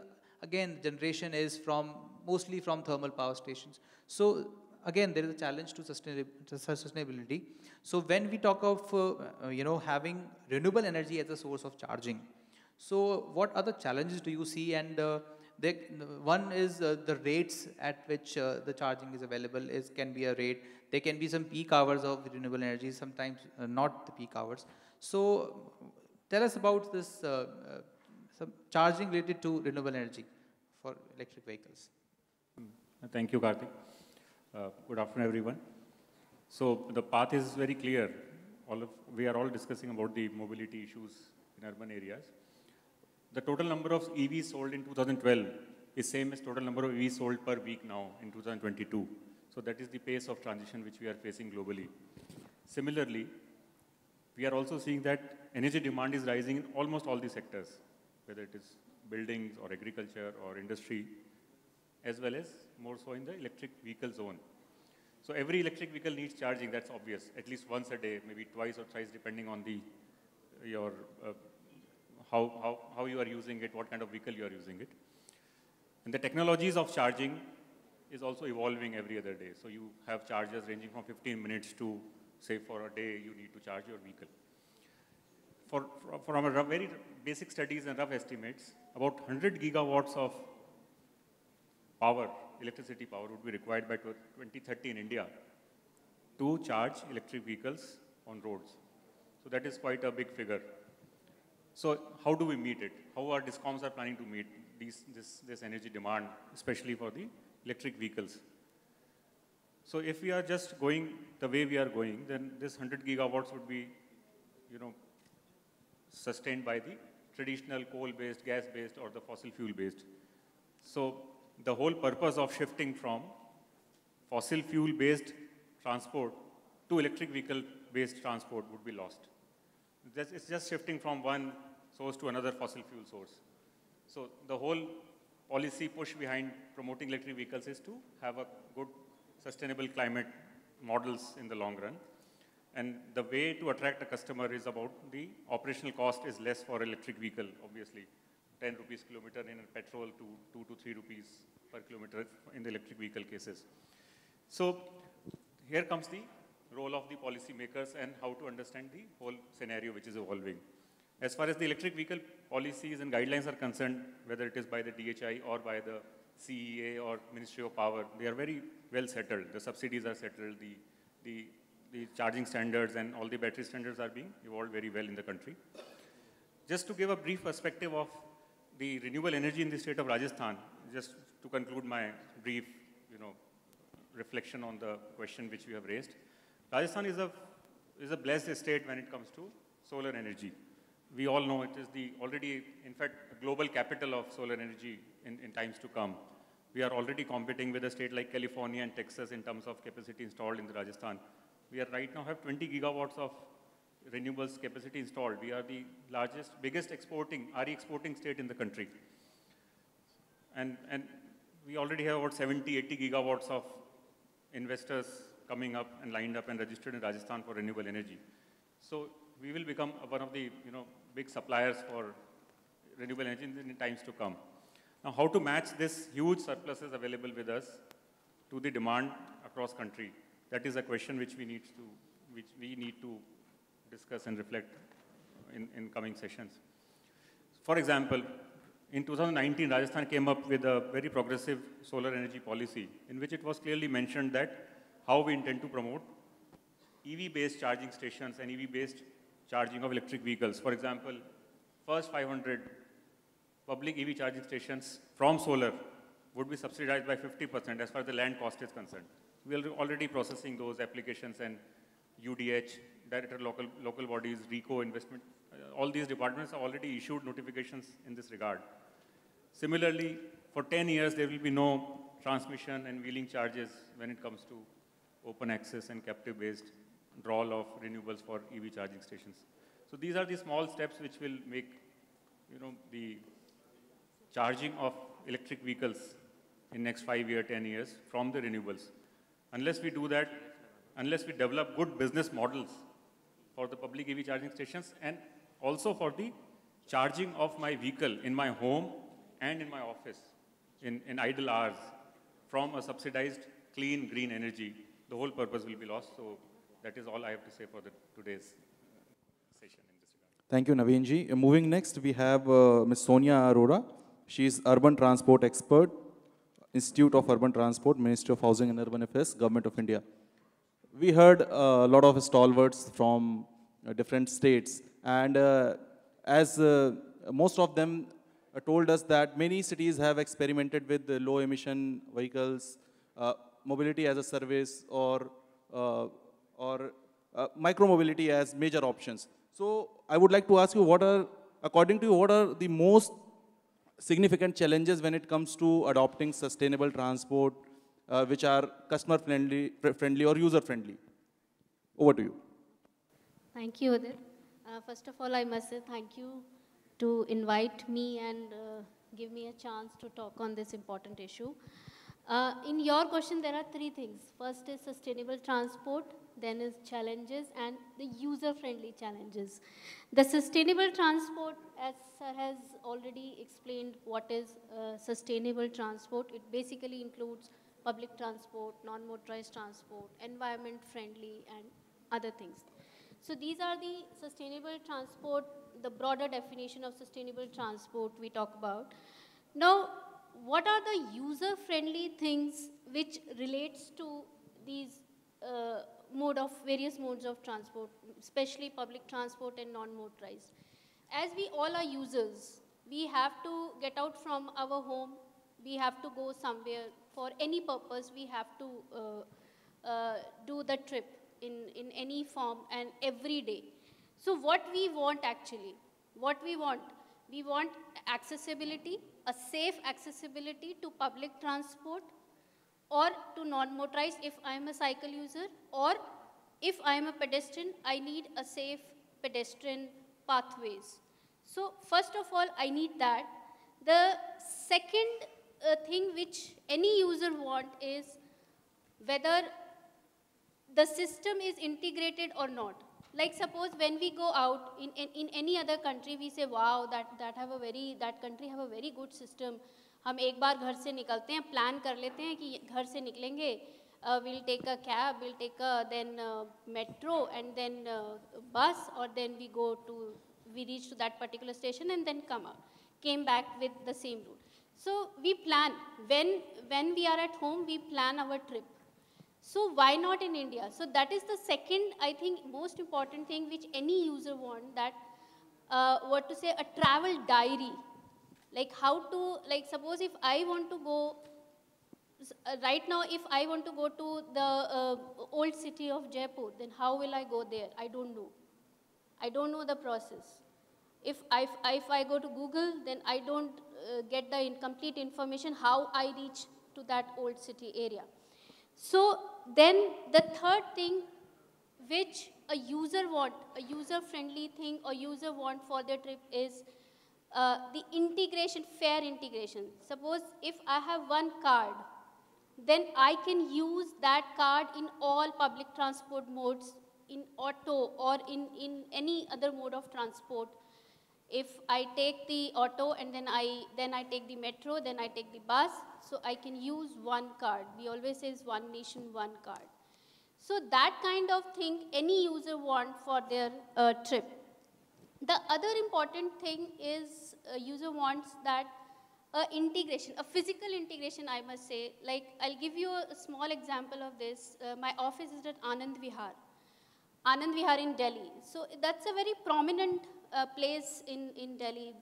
again, generation is from mostly from thermal power stations. So again, there is a challenge to sustainability. So when we talk of, uh, uh, you know, having renewable energy as a source of charging, so what other challenges do you see? And uh, they, one is uh, the rates at which uh, the charging is available is can be a rate. There can be some peak hours of renewable energy, sometimes uh, not the peak hours. So tell us about this some charging related to renewable energy for electric vehicles. Thank you, Karthik. Uh, good afternoon, everyone. So the path is very clear. All of, we are all discussing about the mobility issues in urban areas. The total number of EVs sold in 2012 is same as total number of EVs sold per week now in 2022. So that is the pace of transition which we are facing globally. Similarly, we are also seeing that energy demand is rising in almost all the sectors, whether it is buildings or agriculture or industry, as well as more so in the electric vehicle zone. So every electric vehicle needs charging, that's obvious, at least once a day, maybe twice or thrice, depending on the, your, uh, how, how, how you are using it, what kind of vehicle you are using it. And the technologies of charging is also evolving every other day. So you have chargers ranging from 15 minutes to, say, for a day, you need to charge your vehicle. For, from a very basic studies and rough estimates, about 100 gigawatts of power electricity power would be required by 2030 in India to charge electric vehicles on roads. So that is quite a big figure. So how do we meet it? How are DISCOMs are planning to meet these, this, this energy demand, especially for the electric vehicles? So if we are just going the way we are going, then this 100 gigawatts would be, you know, sustained by the traditional coal-based, gas-based, or the fossil fuel-based. So the whole purpose of shifting from fossil fuel-based transport to electric vehicle-based transport would be lost. It's just shifting from one source to another fossil fuel source. So the whole policy push behind promoting electric vehicles is to have a good sustainable climate models in the long run. And the way to attract a customer is about the operational cost is less for electric vehicle, obviously. 10 rupees kilometer in petrol to 2 to 3 rupees per kilometer in the electric vehicle cases. So here comes the role of the policymakers and how to understand the whole scenario which is evolving. As far as the electric vehicle policies and guidelines are concerned, whether it is by the DHI or by the CEA or Ministry of Power, they are very well settled. The subsidies are settled, the, the, the charging standards and all the battery standards are being evolved very well in the country. Just to give a brief perspective of the renewable energy in the state of Rajasthan, just to conclude my brief, you know, reflection on the question which you have raised, Rajasthan is a, is a blessed state when it comes to solar energy. We all know it is the already, in fact, global capital of solar energy in, in times to come. We are already competing with a state like California and Texas in terms of capacity installed in the Rajasthan. We are right now have 20 gigawatts of renewables capacity installed. We are the largest, biggest exporting, RE exporting state in the country. And, and we already have about 70, 80 gigawatts of investors coming up and lined up and registered in Rajasthan for renewable energy. So we will become one of the you know, big suppliers for renewable energy in, times to come. Now, how to match this huge surpluses available with us to the demand across country? That is a question which we need to, which we need to discuss and reflect in, in coming sessions. For example, in 2019, Rajasthan came up with a very progressive solar energy policy in which it was clearly mentioned that how we intend to promote EV-based charging stations and EV-based charging of electric vehicles. For example, first 500 public EV charging stations from solar would be subsidized by 50% as far as the land cost is concerned. We are already processing those applications and UDH, Director Local, Local Bodies, RECO investment, uh, all these departments have already issued notifications in this regard. Similarly, for 10 years, there will be no transmission and wheeling charges when it comes to open access and captive-based drawal of renewables for EV charging stations. So these are the small steps which will make, you know, the charging of electric vehicles in next five year, 10 years from the renewables. Unless we do that, unless we develop good business models for the public EV charging stations and also for the charging of my vehicle in my home and in my office in, in idle hours from a subsidized clean green energy, the whole purpose will be lost. So that is all I have to say for the, today's uh, session in this regard. Thank you, Naveen Uh, moving next, we have uh, Ms. Sonia Arora. She is urban transport expert, Institute of Urban Transport, Ministry of Housing and Urban Affairs, Government of India. We heard a lot of stalwarts from uh, different states, and uh, as uh, most of them uh, told us that many cities have experimented with low emission vehicles, uh, mobility as a service, or uh, or micro mobility as major options. So I would like to ask you, what are, according to you, what are the most significant challenges when it comes to adopting sustainable transport, uh, which are customer friendly, friendly or user friendly? Over to you. Thank you, Udit. Uh, first of all, I must say thank you to invite me and uh, give me a chance to talk on this important issue. Uh, in your question, there are three things. First is sustainable transport, then is challenges and the user-friendly challenges. The sustainable transport, as Sir has already explained what is uh, sustainable transport, it basically includes public transport, non-motorized transport, environment-friendly and other things. So these are the sustainable transport, the broader definition of sustainable transport we talk about. Now, what are the user-friendly things which relates to these uh, mode of various modes of transport, especially public transport and non-motorized. As we all are users, we have to get out from our home, we have to go somewhere for any purpose, we have to uh, uh, do the trip in, in any form and every day. So what we want actually, what we want, we want accessibility, a safe accessibility to public transport, or to non-motorized if I am a cycle user or if I am a pedestrian, I need a safe pedestrian pathways. So first of all, I need that. The second uh, thing which any user want is whether the system is integrated or not Like suppose when we go out in, in, in any other country, we say, wow, that, that, have a very, that country have a very good system. हम एक बार घर से निकलते हैं plan कर लेते हैं कि घर से निकलेंगे will take a cab will take a then metro and then bus और then we go to we reach to that particular station and then come out came back with the same route so we plan when when we are at home we plan our trip so why not in india so that is the second i think most important thing which any user want that uh, what to say a travel diary like how to, like suppose if I want to go, uh, right now if I want to go to the uh, old city of Jaipur, then how will I go there? I don't know. I don't know the process. If I, if I go to Google, then I don't uh, get the incomplete information how I reach to that old city area. So then the third thing which a user want, a user-friendly thing or user want for their trip is uh, the integration, fair integration. Suppose if I have one card, then I can use that card in all public transport modes, in auto or in, in any other mode of transport. If I take the auto and then I, then I take the metro, then I take the bus, so I can use one card. We always say one nation, one card. So that kind of thing any user want for their uh, trip. The other important thing is uh, user wants that uh, integration, a physical integration, I must say. Like, I'll give you a small example of this. Uh, my office is at Anand Vihar. Anand Vihar in Delhi. So that's a very prominent uh, place in, in Delhi.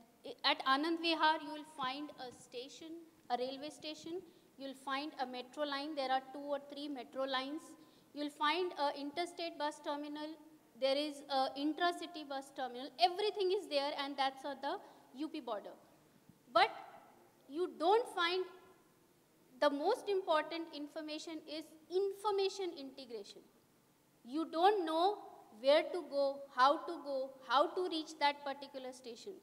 At Anand Vihar, you will find a station, a railway station. You'll find a metro line. There are two or three metro lines. You'll find a interstate bus terminal. There is an intra-city bus terminal. Everything is there and that's on the UP border. But you don't find the most important information is information integration. You don't know where to go, how to go, how to reach that particular station.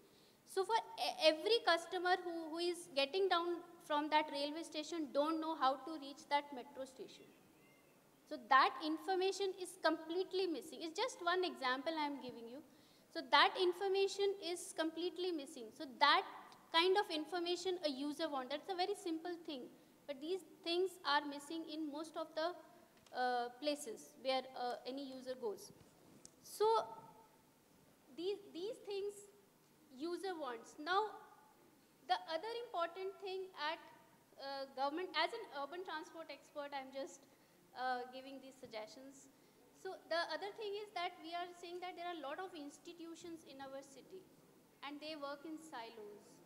So for every customer who, who is getting down from that railway station don't know how to reach that metro station. So that information is completely missing. It's just one example I'm giving you. So that information is completely missing. So that kind of information a user wants, that's a very simple thing. But these things are missing in most of the uh, places where uh, any user goes. So these, these things user wants. Now, the other important thing at uh, government, as an urban transport expert, I'm just uh, giving these suggestions. So the other thing is that we are saying that there are a lot of institutions in our city and they work in silos.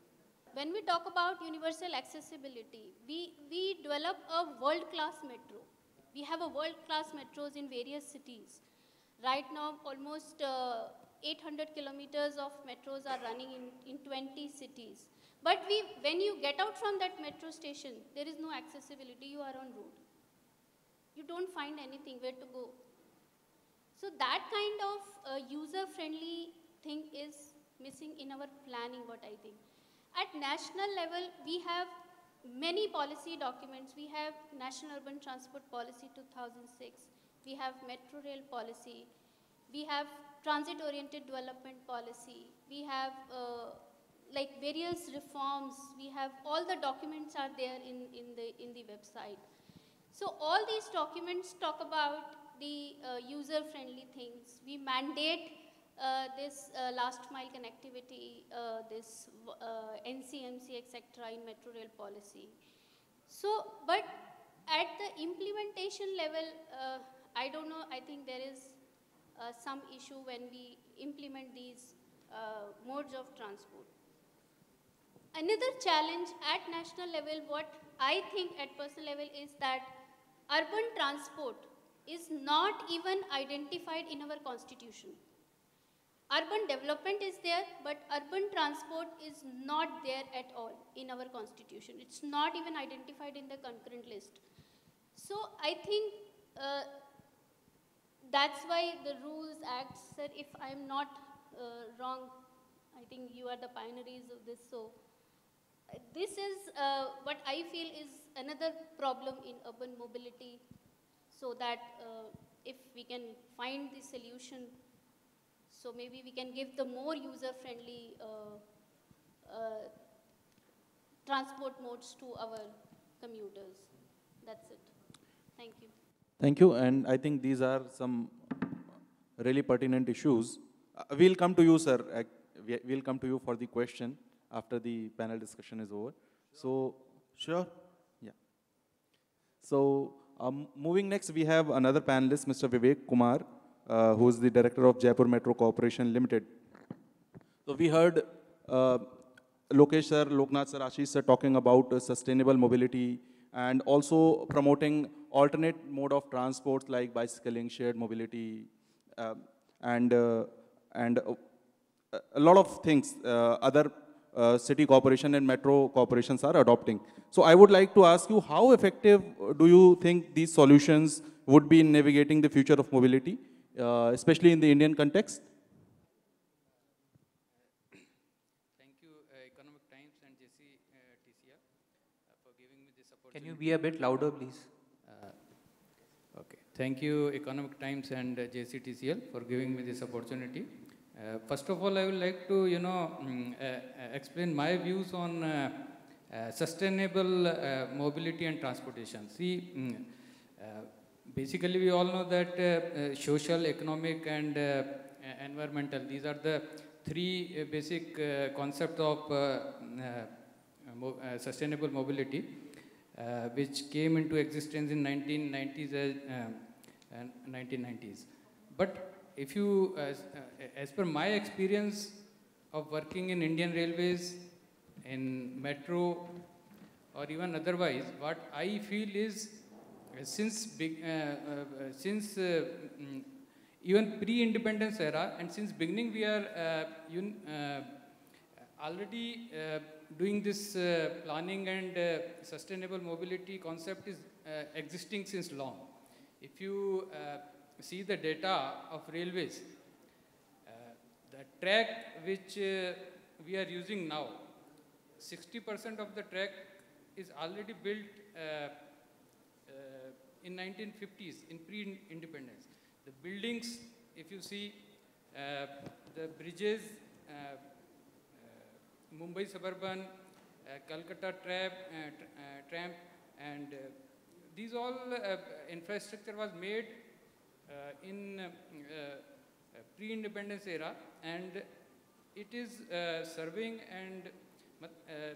When we talk about universal accessibility, we, we develop a world-class metro. We have a world-class metros in various cities. Right now, almost uh, 800 kilometers of metros are running in, in 20 cities. But we, when you get out from that metro station, there is no accessibility, you are on road you don't find anything where to go. So that kind of uh, user-friendly thing is missing in our planning, what I think. At national level, we have many policy documents. We have National Urban Transport Policy 2006. We have Metro Rail Policy. We have Transit-Oriented Development Policy. We have uh, like various reforms. We have all the documents are there in, in, the, in the website. So all these documents talk about the uh, user-friendly things. We mandate uh, this uh, last mile connectivity, uh, this NCMC, uh, etc. in metro rail policy. So, but at the implementation level, uh, I don't know, I think there is some issue when we implement these modes of transport. Another challenge at national level, what I think at personal level is that urban transport is not even identified in our constitution. Urban development is there, but urban transport is not there at all in our constitution. It's not even identified in the concurrent list. So I think uh, that's why the rules act, sir, if I'm not uh, wrong, I think you are the pioneers of this, so this is uh, what I feel is another problem in urban mobility so that uh, if we can find the solution, so maybe we can give the more user-friendly uh, uh, transport modes to our commuters. That's it. Thank you. Thank you. And I think these are some really pertinent issues. Uh, we'll come to you, sir. we'll come to you for the question after the panel discussion is over. So, sure. Yeah. So um, moving next, we have another panelist, Mr. Vivek Kumar, uh, who is the director of Jaipur Metro Corporation Limited. So we heard uh, Lokesh sir, Loknath sir, Ashish sir talking about uh, sustainable mobility and also promoting alternate mode of transport like bicycling, shared mobility, um, and, uh, and uh, a lot of things, uh, other uh, city corporation and metro corporations are adopting. So I would like to ask you, how effective do you think these solutions would be in navigating the future of mobility, uh, especially in the Indian context? Thank you, uh, Economic Times and JC TCL uh, for giving me this opportunity. Can you be a bit louder, please? Uh, okay. Thank you, Economic Times and JCTCL for giving me this opportunity. Uh, first of all, I would like to, you know, mm, uh, explain my views on uh, uh, sustainable uh, mobility and transportation. See, uh, basically we all know that social, economic and environmental, these are the three basic concepts of mm, mo- sustainable mobility, which came into existence in 1990s as, um, and 1990s. But if you, as, uh, as per my experience of working in Indian Railways, in metro, or even otherwise, what I feel is uh, since big, uh, uh, uh, since uh, mm, even pre-independence era and since beginning we are uh, uh, already uh, doing this uh, planning and uh, sustainable mobility concept is uh, existing since long. If you uh, see the data of railways, uh, the track which uh, we are using now, 60% of the track is already built uh, uh, in 1950s, in pre-independence. The buildings, if you see, uh, the bridges, uh, Mumbai Suburban, Calcutta tram, tr- tram, and these all infrastructure was made in uh, uh, pre-independence era, and it is uh, serving and uh,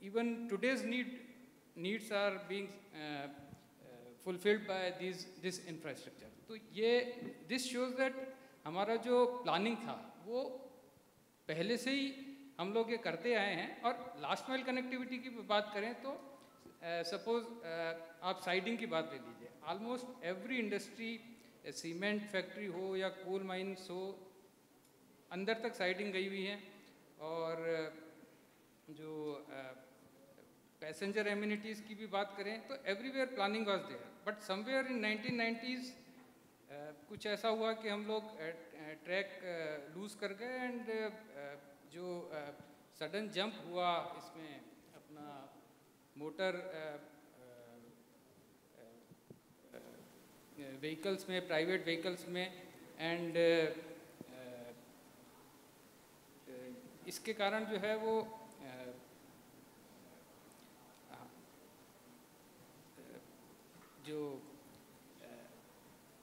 even today's need needs are being uh, uh, fulfilled by these this infrastructure. तो ये this shows that हमारा जो planning था वो पहले से ही हम लोग ये करते आए हैं और लास्ट माइल कनेक्टिविटी की बात करें तो सपोज़ आप साइडिंग की बात ले लीजिए almost every industry cement factory हो या कोल माइंस हो अंदर तक साइडिंग गई हुई है और जो पैसेंजर एम्यूनिटीज़ की भी बात करें तो everywhere planning was there but somewhere in 1990s uh, कुछ ऐसा हुआ कि हम लोग ट्रैक लूज़ कर गए एंड जो सडन जंप हुआ इसमें अपना मोटर व्हीकल्स में प्राइवेट व्हीकल्स में एंड इसके कारण जो है वो अ, जो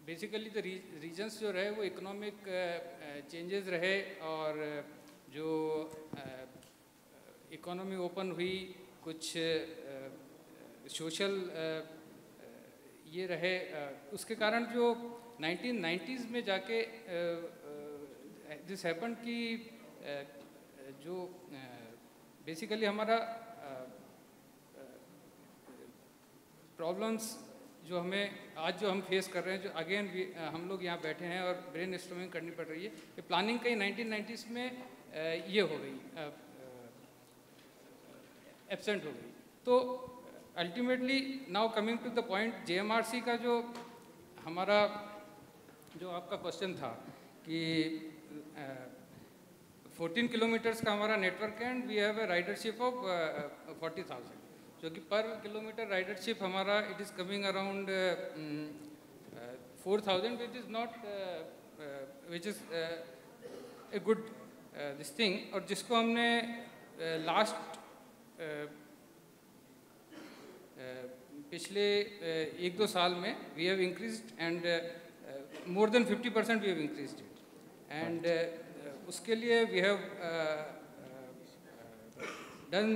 बेसिकली द रीजन्स जो रहे वो इकोनॉमिक चेंजेस रहे और जो इकोनॉमी ओपन हुई कुछ सोशल ये रहे उसके कारण जो 1990s में जाके दिस हैपन कि जो बेसिकली हमारा प्रॉब्लम्स जो हमें, आज जो हम फेस कर रहे हैं, जो अगेन हम लोग यहाँ बैठे हैं और ब्रेन स्टॉमिंग करनी पड़ रही है, ये प्लानिंग कहीं 1990s में ये हो गई एबसेंट हो गई। तो ultimately now coming to the point JMRC का जो हमारा, जो आपका क्वेश्चन था कि फोर्टीन किलोमीटर्स का हमारा network and we have a ridership of forty thousand जो कि पर किलोमीटर राइडरशिप हमारा it is coming around four thousand which is not which is a good this thing और जिसको हमने लास्ट पिछले एक दो साल में we have increase and more than fifty percent we have increase it and उसके लिए we have done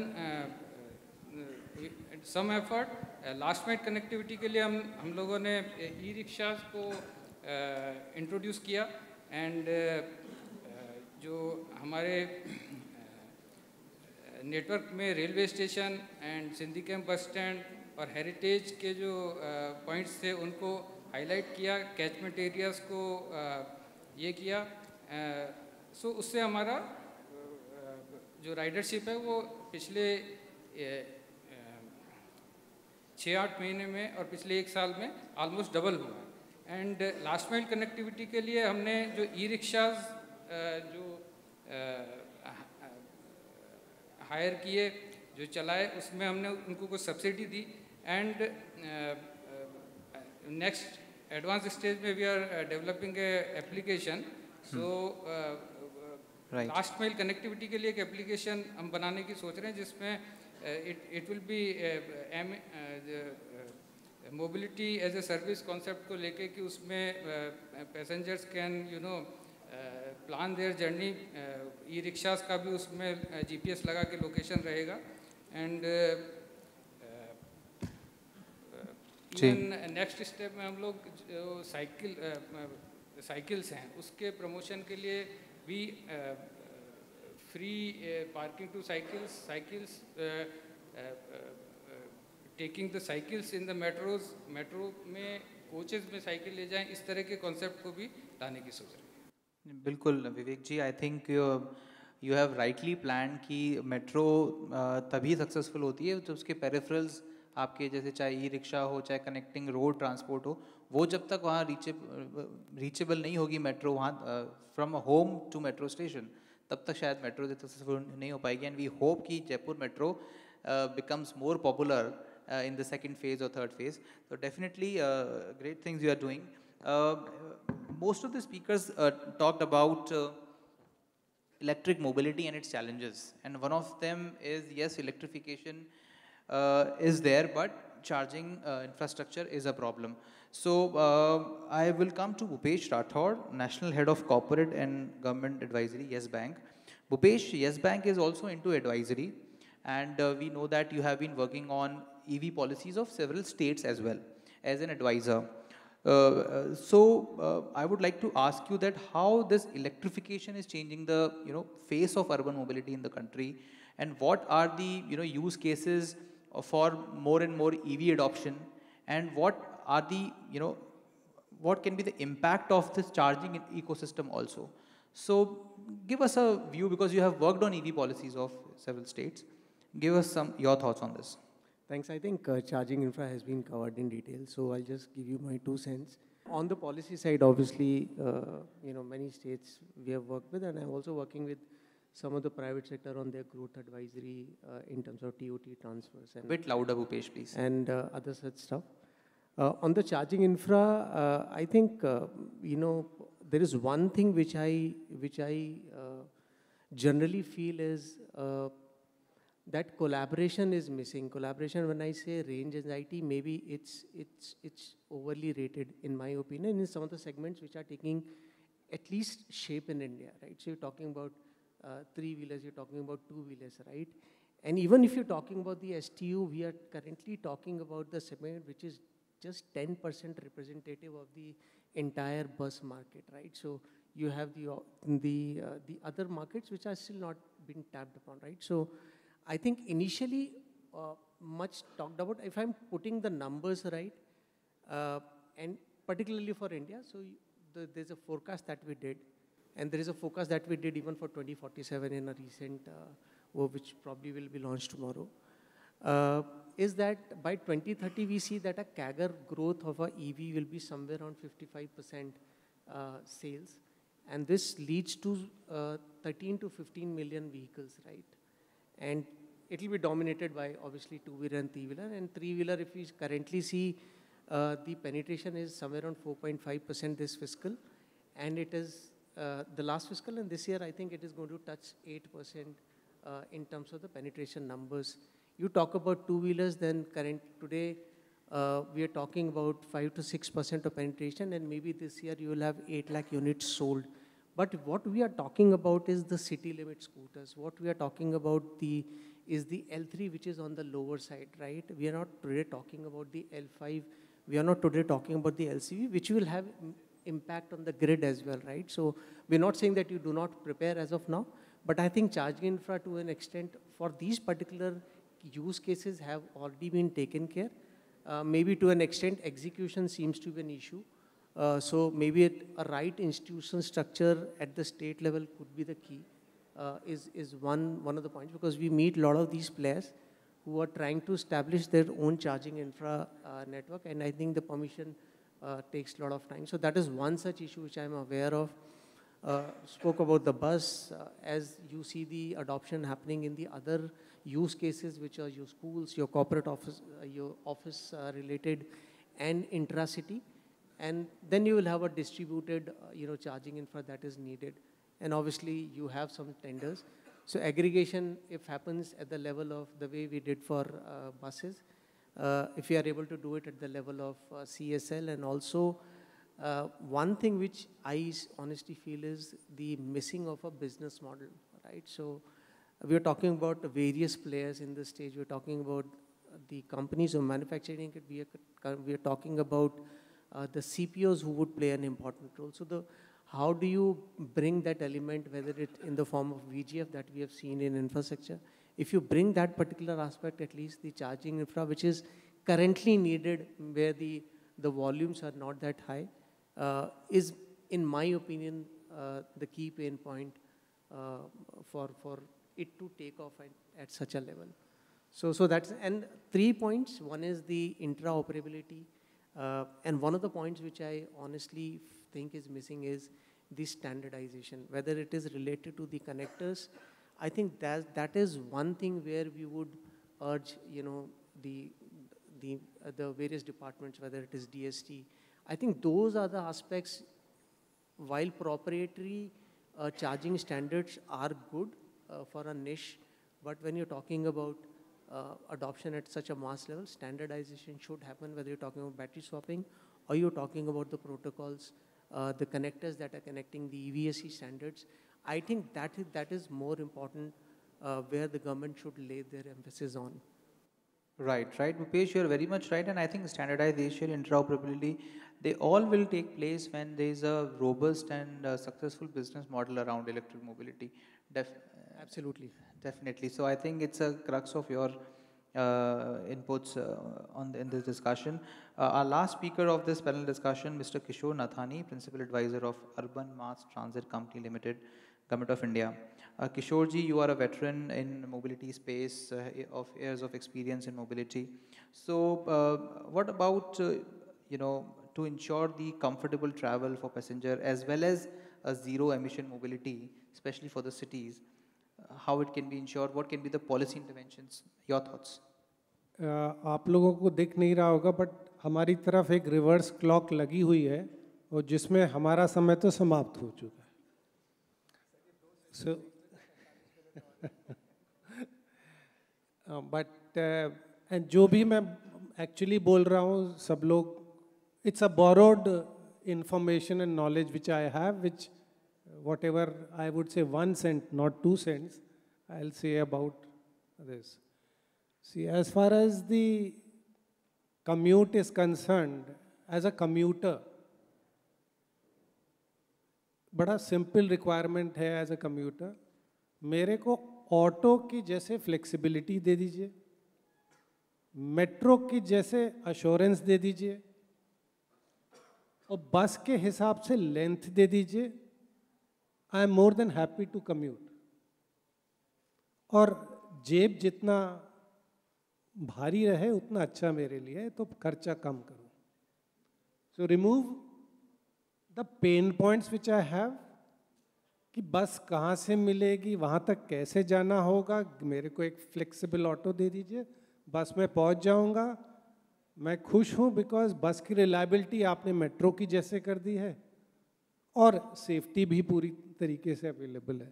some effort last mile connectivity के लिए हम हम लोगों ने ई रिक्शाज को इंट्रोड्यूस uh, किया. एंड uh, जो हमारे नेटवर्क में railway station and Sindhi camp bus stand और हेरिटेज के जो पॉइंट्स थे, उनको हाईलाइट किया कैचमेंट एरियाज़ को ये किया सो उससे हमारा जो राइडरशिप है, वो पिछले छः आठ महीने में और पिछले एक साल में ऑलमोस्ट डबल हुआ एंड लास्ट माइल कनेक्टिविटी के लिए हमने जो ई रिक्शाज जो हायर किए जो चलाए उसमें हमने उनको कुछ सब्सिडी दी एंड नेक्स्ट एडवांस स्टेज में we are developing a application so. Last mile connectivity के लिए एक एप्लीकेशन हम बनाने की सोच रहे हैं जिसमें it it will be M mobility as a service concept को लेके कि उसमें passengers can you know plan their journey e rickshaws का भी उसमें जीपीएस लगा के लोकेशन रहेगा। एंड नेक्स्ट स्टेप में हम लोग जो साइकिल साइकिल्स हैं उसके प्रमोशन के लिए भी free parking to cycles cycles taking the cycles in the metros metro में कोचेज में साइकिल ले जाएँ इस तरह के कॉन्सेप्ट को भी लाने की सोच रहे हैं। बिल्कुल Vivek ji I think you have rightly plan कि मेट्रो तभी सक्सेसफुल होती है जब उसके पेरिफरल्स आपके जैसे चाहे ई रिक्शा हो चाहे कनेक्टिंग रोड ट्रांसपोर्ट हो वो जब तक वहाँ रीचे रीचेबल नहीं होगी मेट्रो वहाँ from home to metro station तब तक शायद मेट्रो सक्सेसफुल नहीं हो पाएगी एंड वी होप कि Jaipur metro becomes more popular in the second phase और थर्ड फ़ेज़ तो definitely great things you are. Uh, most of the speakers uh, talked about uh, electric mobility and its challenges. And one of them is, yes, electrification uh, is there, but charging uh, infrastructure is a problem. So uh, I will come to Bhupesh Rathod, National Head of Corporate and Government Advisory, Yes Bank. Bhupesh, Yes Bank is also into advisory. And uh, we know that you have been working on EV policies of several states as well as an advisor. Uh, uh, so uh, I would like to ask you that how this electrification is changing the you know face of urban mobility in the country, and what are the you know use cases for more and more EV adoption, and what are the you know what can be the impact of this charging ecosystem also. So give us a view because you have worked on EV policies of several states. Give us some your thoughts on this. Thanks. I think uh, charging infra has been covered in detail, so I'll just give you my two cents. On the policy side, obviously, uh, you know, many states we have worked with, and I'm also working with some of the private sector on their growth advisory uh, in terms of TOT transfers and Bit louder, Bhupesh, please. and uh, other such stuff. Uh, on the charging infra, uh, I think uh, you know there is one thing which I which I uh, generally feel is uh, that collaboration is missing. Collaboration, when I say range anxiety, maybe it's it's it's overly rated in my opinion in some of the segments which are taking at least shape in India, right? So you're talking about uh, three wheelers, you're talking about two wheelers, right? And even if you're talking about the STU, we are currently talking about the segment which is just 10% representative of the entire bus market, right? So you have the the uh, the other markets which are still not been tapped upon, right? So I think initially uh, much talked about. If I'm putting the numbers right, uh, and particularly for India, so the, there's a forecast that we did, and there is a forecast that we did even for 2047 in a recent, uh, which probably will be launched tomorrow. Uh, is that by 2030 we see that a CAGR growth of a EV will be somewhere around 55% uh, sales, and this leads to uh, 13 to 15 million vehicles, right? And it will be dominated by obviously two-wheeler and three-wheeler. And three-wheeler, if we currently see, uh, the penetration is somewhere around 4.5% this fiscal, and it is uh, the last fiscal and this year I think it is going to touch 8% uh, in terms of the penetration numbers. You talk about two-wheelers, then current today uh, we are talking about 5 to 6% of penetration, and maybe this year you will have 8 lakh units sold. But what we are talking about is the city limit scooters. What we are talking about the is the L3, which is on the lower side, right? We are not today talking about the L5. We are not today talking about the LCV, which will have impact on the grid as well, right? So we're not saying that you do not prepare as of now, but I think charging infra to an extent for these particular use cases have already been taken care. Uh, maybe to an extent, execution seems to be an issue. Uh, so maybe it, a right institution structure at the state level could be the key. Uh, is is one one of the points because we meet a lot of these players who are trying to establish their own charging infra uh, network, and I think the permission uh, takes a lot of time. So that is one such issue which I'm aware of. Uh, spoke about the bus uh, as you see the adoption happening in the other use cases, which are your schools, your corporate office, your office related, and intracity. And then you will have a distributed, uh, you know, charging infra that is needed. And obviously you have some tenders. So aggregation, if happens at the level of the way we did for uh, buses, uh, if you are able to do it at the level of uh, CSL and also uh, one thing which I honestly feel is the missing of a business model, right? So we are talking about various players in this stage. We're talking about the companies who are manufacturing it. We are, we are talking about uh, the CPOs who would play an important role. So the how do you bring that element, whether it in the form of VGF that we have seen in infrastructure, if you bring that particular aspect, at least the charging infra, which is currently needed where the, the volumes are not that high, uh, is, in my opinion, uh, the key pain point uh, for, for it to take off at, at such a level. So, so that's, and three points. One is the intraoperability. Uh, and one of the points which I honestly think is missing is the standardization, whether it is related to the connectors. I think that, that is one thing where we would urge, you know, the, the, uh, the various departments, whether it is DST. I think those are the aspects, while proprietary uh, charging standards are good uh, for a niche, but when you're talking about uh, adoption at such a mass level, standardization should happen, whether you're talking about battery swapping or you're talking about the protocols, uh, the connectors that are connecting the EVSE standards. I think that is, that is more important uh, where the government should lay their emphasis on. Right, right. Bhupesh, you're very much right. And I think standardization, interoperability, they all will take place when there is a robust and uh, successful business model around electric mobility. Def Absolutely. Definitely. So I think it's a crux of your uh, inputs uh, on the, in this discussion. Uh, our last speaker of this panel discussion, Mr. Kishore Nathani, Principal Advisor of Urban Mass Transit Company Limited, Government of India. Uh, you are a veteran in mobility space uh, of years of experience in mobility. So, uh, what about uh, you know to ensure the comfortable travel for passenger as well as a zero emission mobility, especially for the cities? Uh, how it can be ensured? What can be the policy interventions? Your thoughts? आप लोगों को दिख नहीं रहा होगा but हमारी तरफ़ एक रिवर्स क्लॉक लगी हुई है और जिसमें हमारा समय तो समाप्त हो चुका है सो बट एंड जो भी मैं एक्चुअली बोल रहा हूँ सब लोग it's a borrowed information and knowledge which I have which I would say one cent not two cents I'll say about this See, as far as the commute is concerned, as a commuter, बड़ा simple requirement है as a commuter मेरे को auto की जैसे flexibility दे दीजिए. Metro की जैसे assurance दे दीजिए. और बस के हिसाब से लेंथ दे दीजिए. I am more than happy to commute और जेब जितना भारी रहे, उतना अच्छा मेरे लिए तो खर्चा कम करो। So remove the pain points which I have कि बस कहाँ से मिलेगी, वहाँ तक कैसे जाना होगा, मेरे को एक फ्लेक्सिबल ऑटो दे दीजिए, बस में पहुँच जाऊँगा। मैं खुश हूँ बिकॉज़ बस की रिलायबिलिटी आपने मेट्रो की जैसे कर दी है। और सेफ्टी भी पूरी तरीके से अवेलेबल है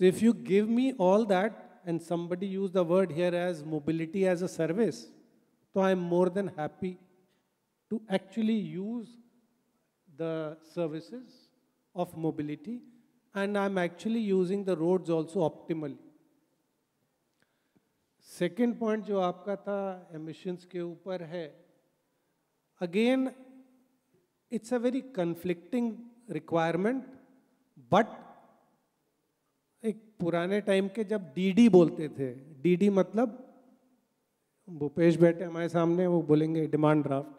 so if you give me all that and somebody use the word here as mobility as a service तो I am more than happy to actually use the services of mobility and I am actually using the road also optimally. Second point जो आपका था emissions के ऊपर है again it's a very conflicting requirement but एक पुराने time के जब डीडी बोलते थे डीडी मतलब भूपेश बैठे हमारे सामने, वो बोलेंगे डिमांड ड्राफ्ट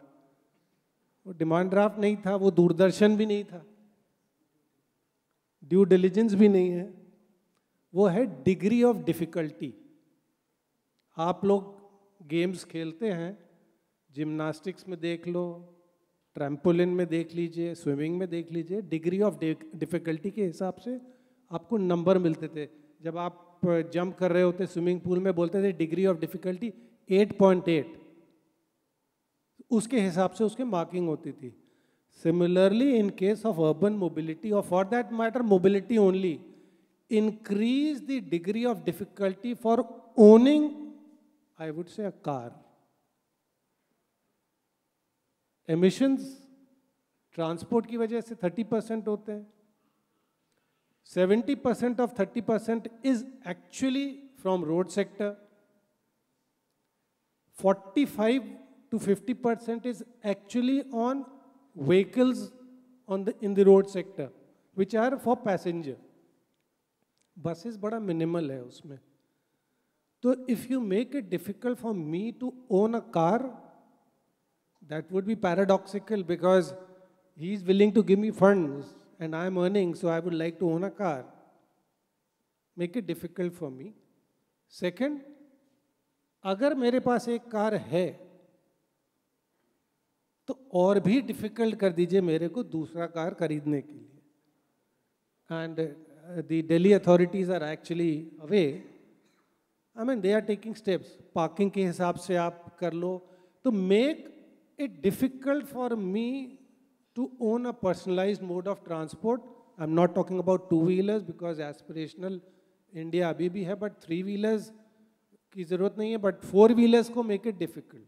वो डिमांड ड्राफ्ट नहीं था, वो दूरदर्शन भी नहीं था. ड्यू डिलीजेंस भी नहीं है. वो है डिग्री ऑफ़ डिफिकल्टी आप लोग गेम्स खेलते हैं जिम्नास्टिक्स में देख लो ट्रैम्पोलिन में देख लीजिए स्विमिंग में देख लीजिए डिग्री ऑफ़ डिफ़िकल्टी के हिसाब से आपको नंबर मिलते थे। जब आप जंप कर रहे होते स्विमिंग पूल में बोलते थे डिग्री ऑफ़ डिफ़िकल्टी 8.8 उसके हिसाब से उसके मार्किंग होती थी। Similarly in case of urban mobility और for that matter mobility only increase the degree of difficulty for owning I would say a car emissions transport की वजह से 30 परसेंट होते हैं। 70 percent of 30 percent is actually from road sector 45 to 50 percent is actually on vehicles on the in the road sector which are for passenger buses बड़ा minimal है उसमें। तो if you make it difficult for me to own a car that would be paradoxical because he is willing to give me funds and I am earning so I would like to own a car make it difficult for me second अगर मेरे पास एक car है तो और भी difficult कर दीजिए मेरे को दूसरा कार खरीदने के लिए and the Delhi authorities are actually away I mean they are taking steps parking के हिसाब से आप कर लो तो make it difficult for me to own a personalise mode of transport I am not talking about two wheelers because aspirational India अभी भी है बट थ्री व्हीलर्स की ज़रूरत नहीं है बट फोर व्हीलर्स को make it difficult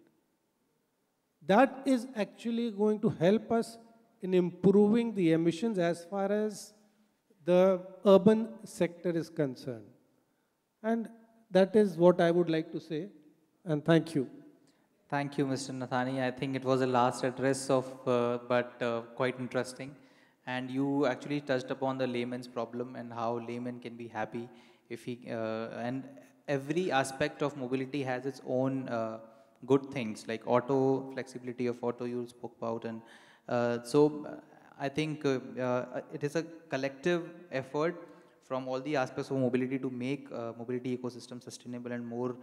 that is actually going to help us in improving the emissions as far as the urban sector is concerned. And that is what I would like to say. And thank you. Thank you, Mr. Nathani. I think it was a last address of, uh, but uh, quite interesting. And you actually touched upon the layman's problem and how layman can be happy if he, uh, and every aspect of mobility has its own uh, good things like auto flexibility of auto you spoke about and uh, so I think uh, it is a collective effort from all the aspects of mobility to make mobility ecosystem sustainable and more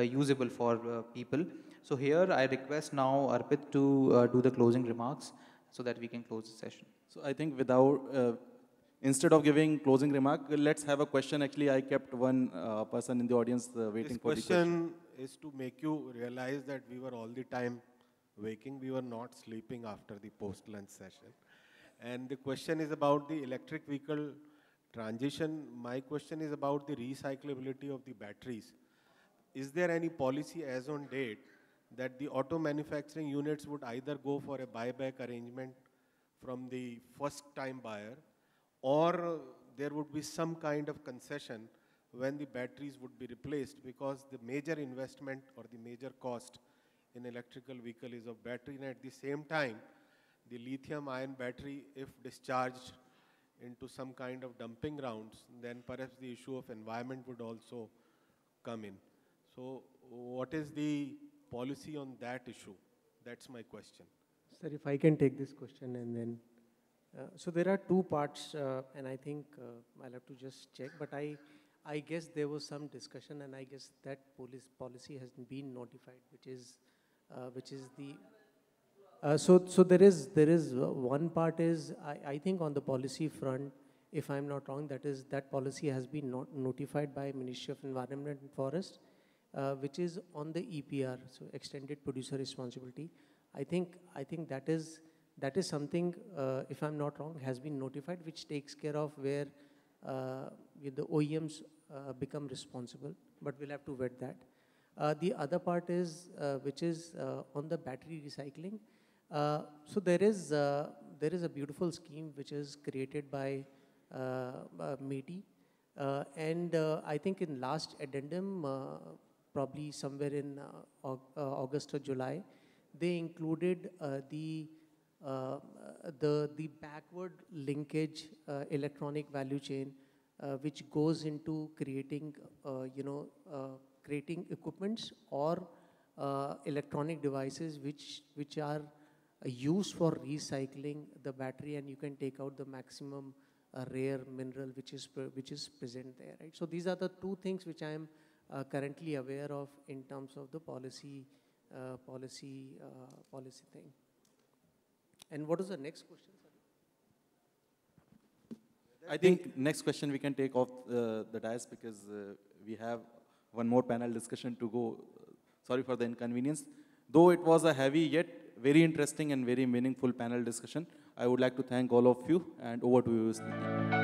usable for people. So here I request now Arpit to do the closing remarks so that we can close the session. So I think without, instead of giving closing remark, let's have a question. Actually, I kept one uh, person in the audience uh, waiting this for question the question. is to make you realize that we were all the time waking. We were not sleeping after the post-lunch session. And the question is about the electric vehicle transition. My question is about the recyclability of the batteries. Is there any policy as on date that the auto manufacturing units would either go for a buyback arrangement from the first time buyer or there would be some kind of concession when the batteries would be replaced because the major investment or the major cost in electrical vehicle is of battery and at the same time the lithium ion battery if discharged into some kind of dumping grounds then perhaps the issue of environment would also come in. So what is the policy on that issue? That's my question. Sir, if I can take this question and then uh, so there are two parts, uh, and I think uh, I'll have to just check. But I, I guess there was some discussion, and I guess that police policy has been notified, which is, which is the. so, so there is there is one part is I, I think on the policy front, if I'm not wrong, that is that policy has been not notified by Ministry of Environment and Forest, uh, which is on the EPR, so extended producer responsibility. I think I think that is that is something, uh, if I'm not wrong, has been notified, which takes care of where uh, the OEMs uh, become responsible, but we'll have to vet that. Uh, the other part is, uh, which is on the battery recycling. so there is, there is a beautiful scheme which is created by uh, MeitY. and I think in last addendum, probably somewhere in August or July, they included the uh, the, the backward linkage uh, electronic value chain, uh, which goes into creating, you know, creating equipments or electronic devices which, which are used for recycling the battery and you can take out the maximum uh, rare mineral which is which is present there right? So these are the two things which i am uh, currently aware of in terms of the policy uh, policy policy thing and what is the next question? I think next question we can take off uh, the dais because uh, we have one more panel discussion to go. Sorry for the inconvenience. Though it was a heavy yet very interesting and very meaningful panel discussion, I would like to thank all of you and over to you.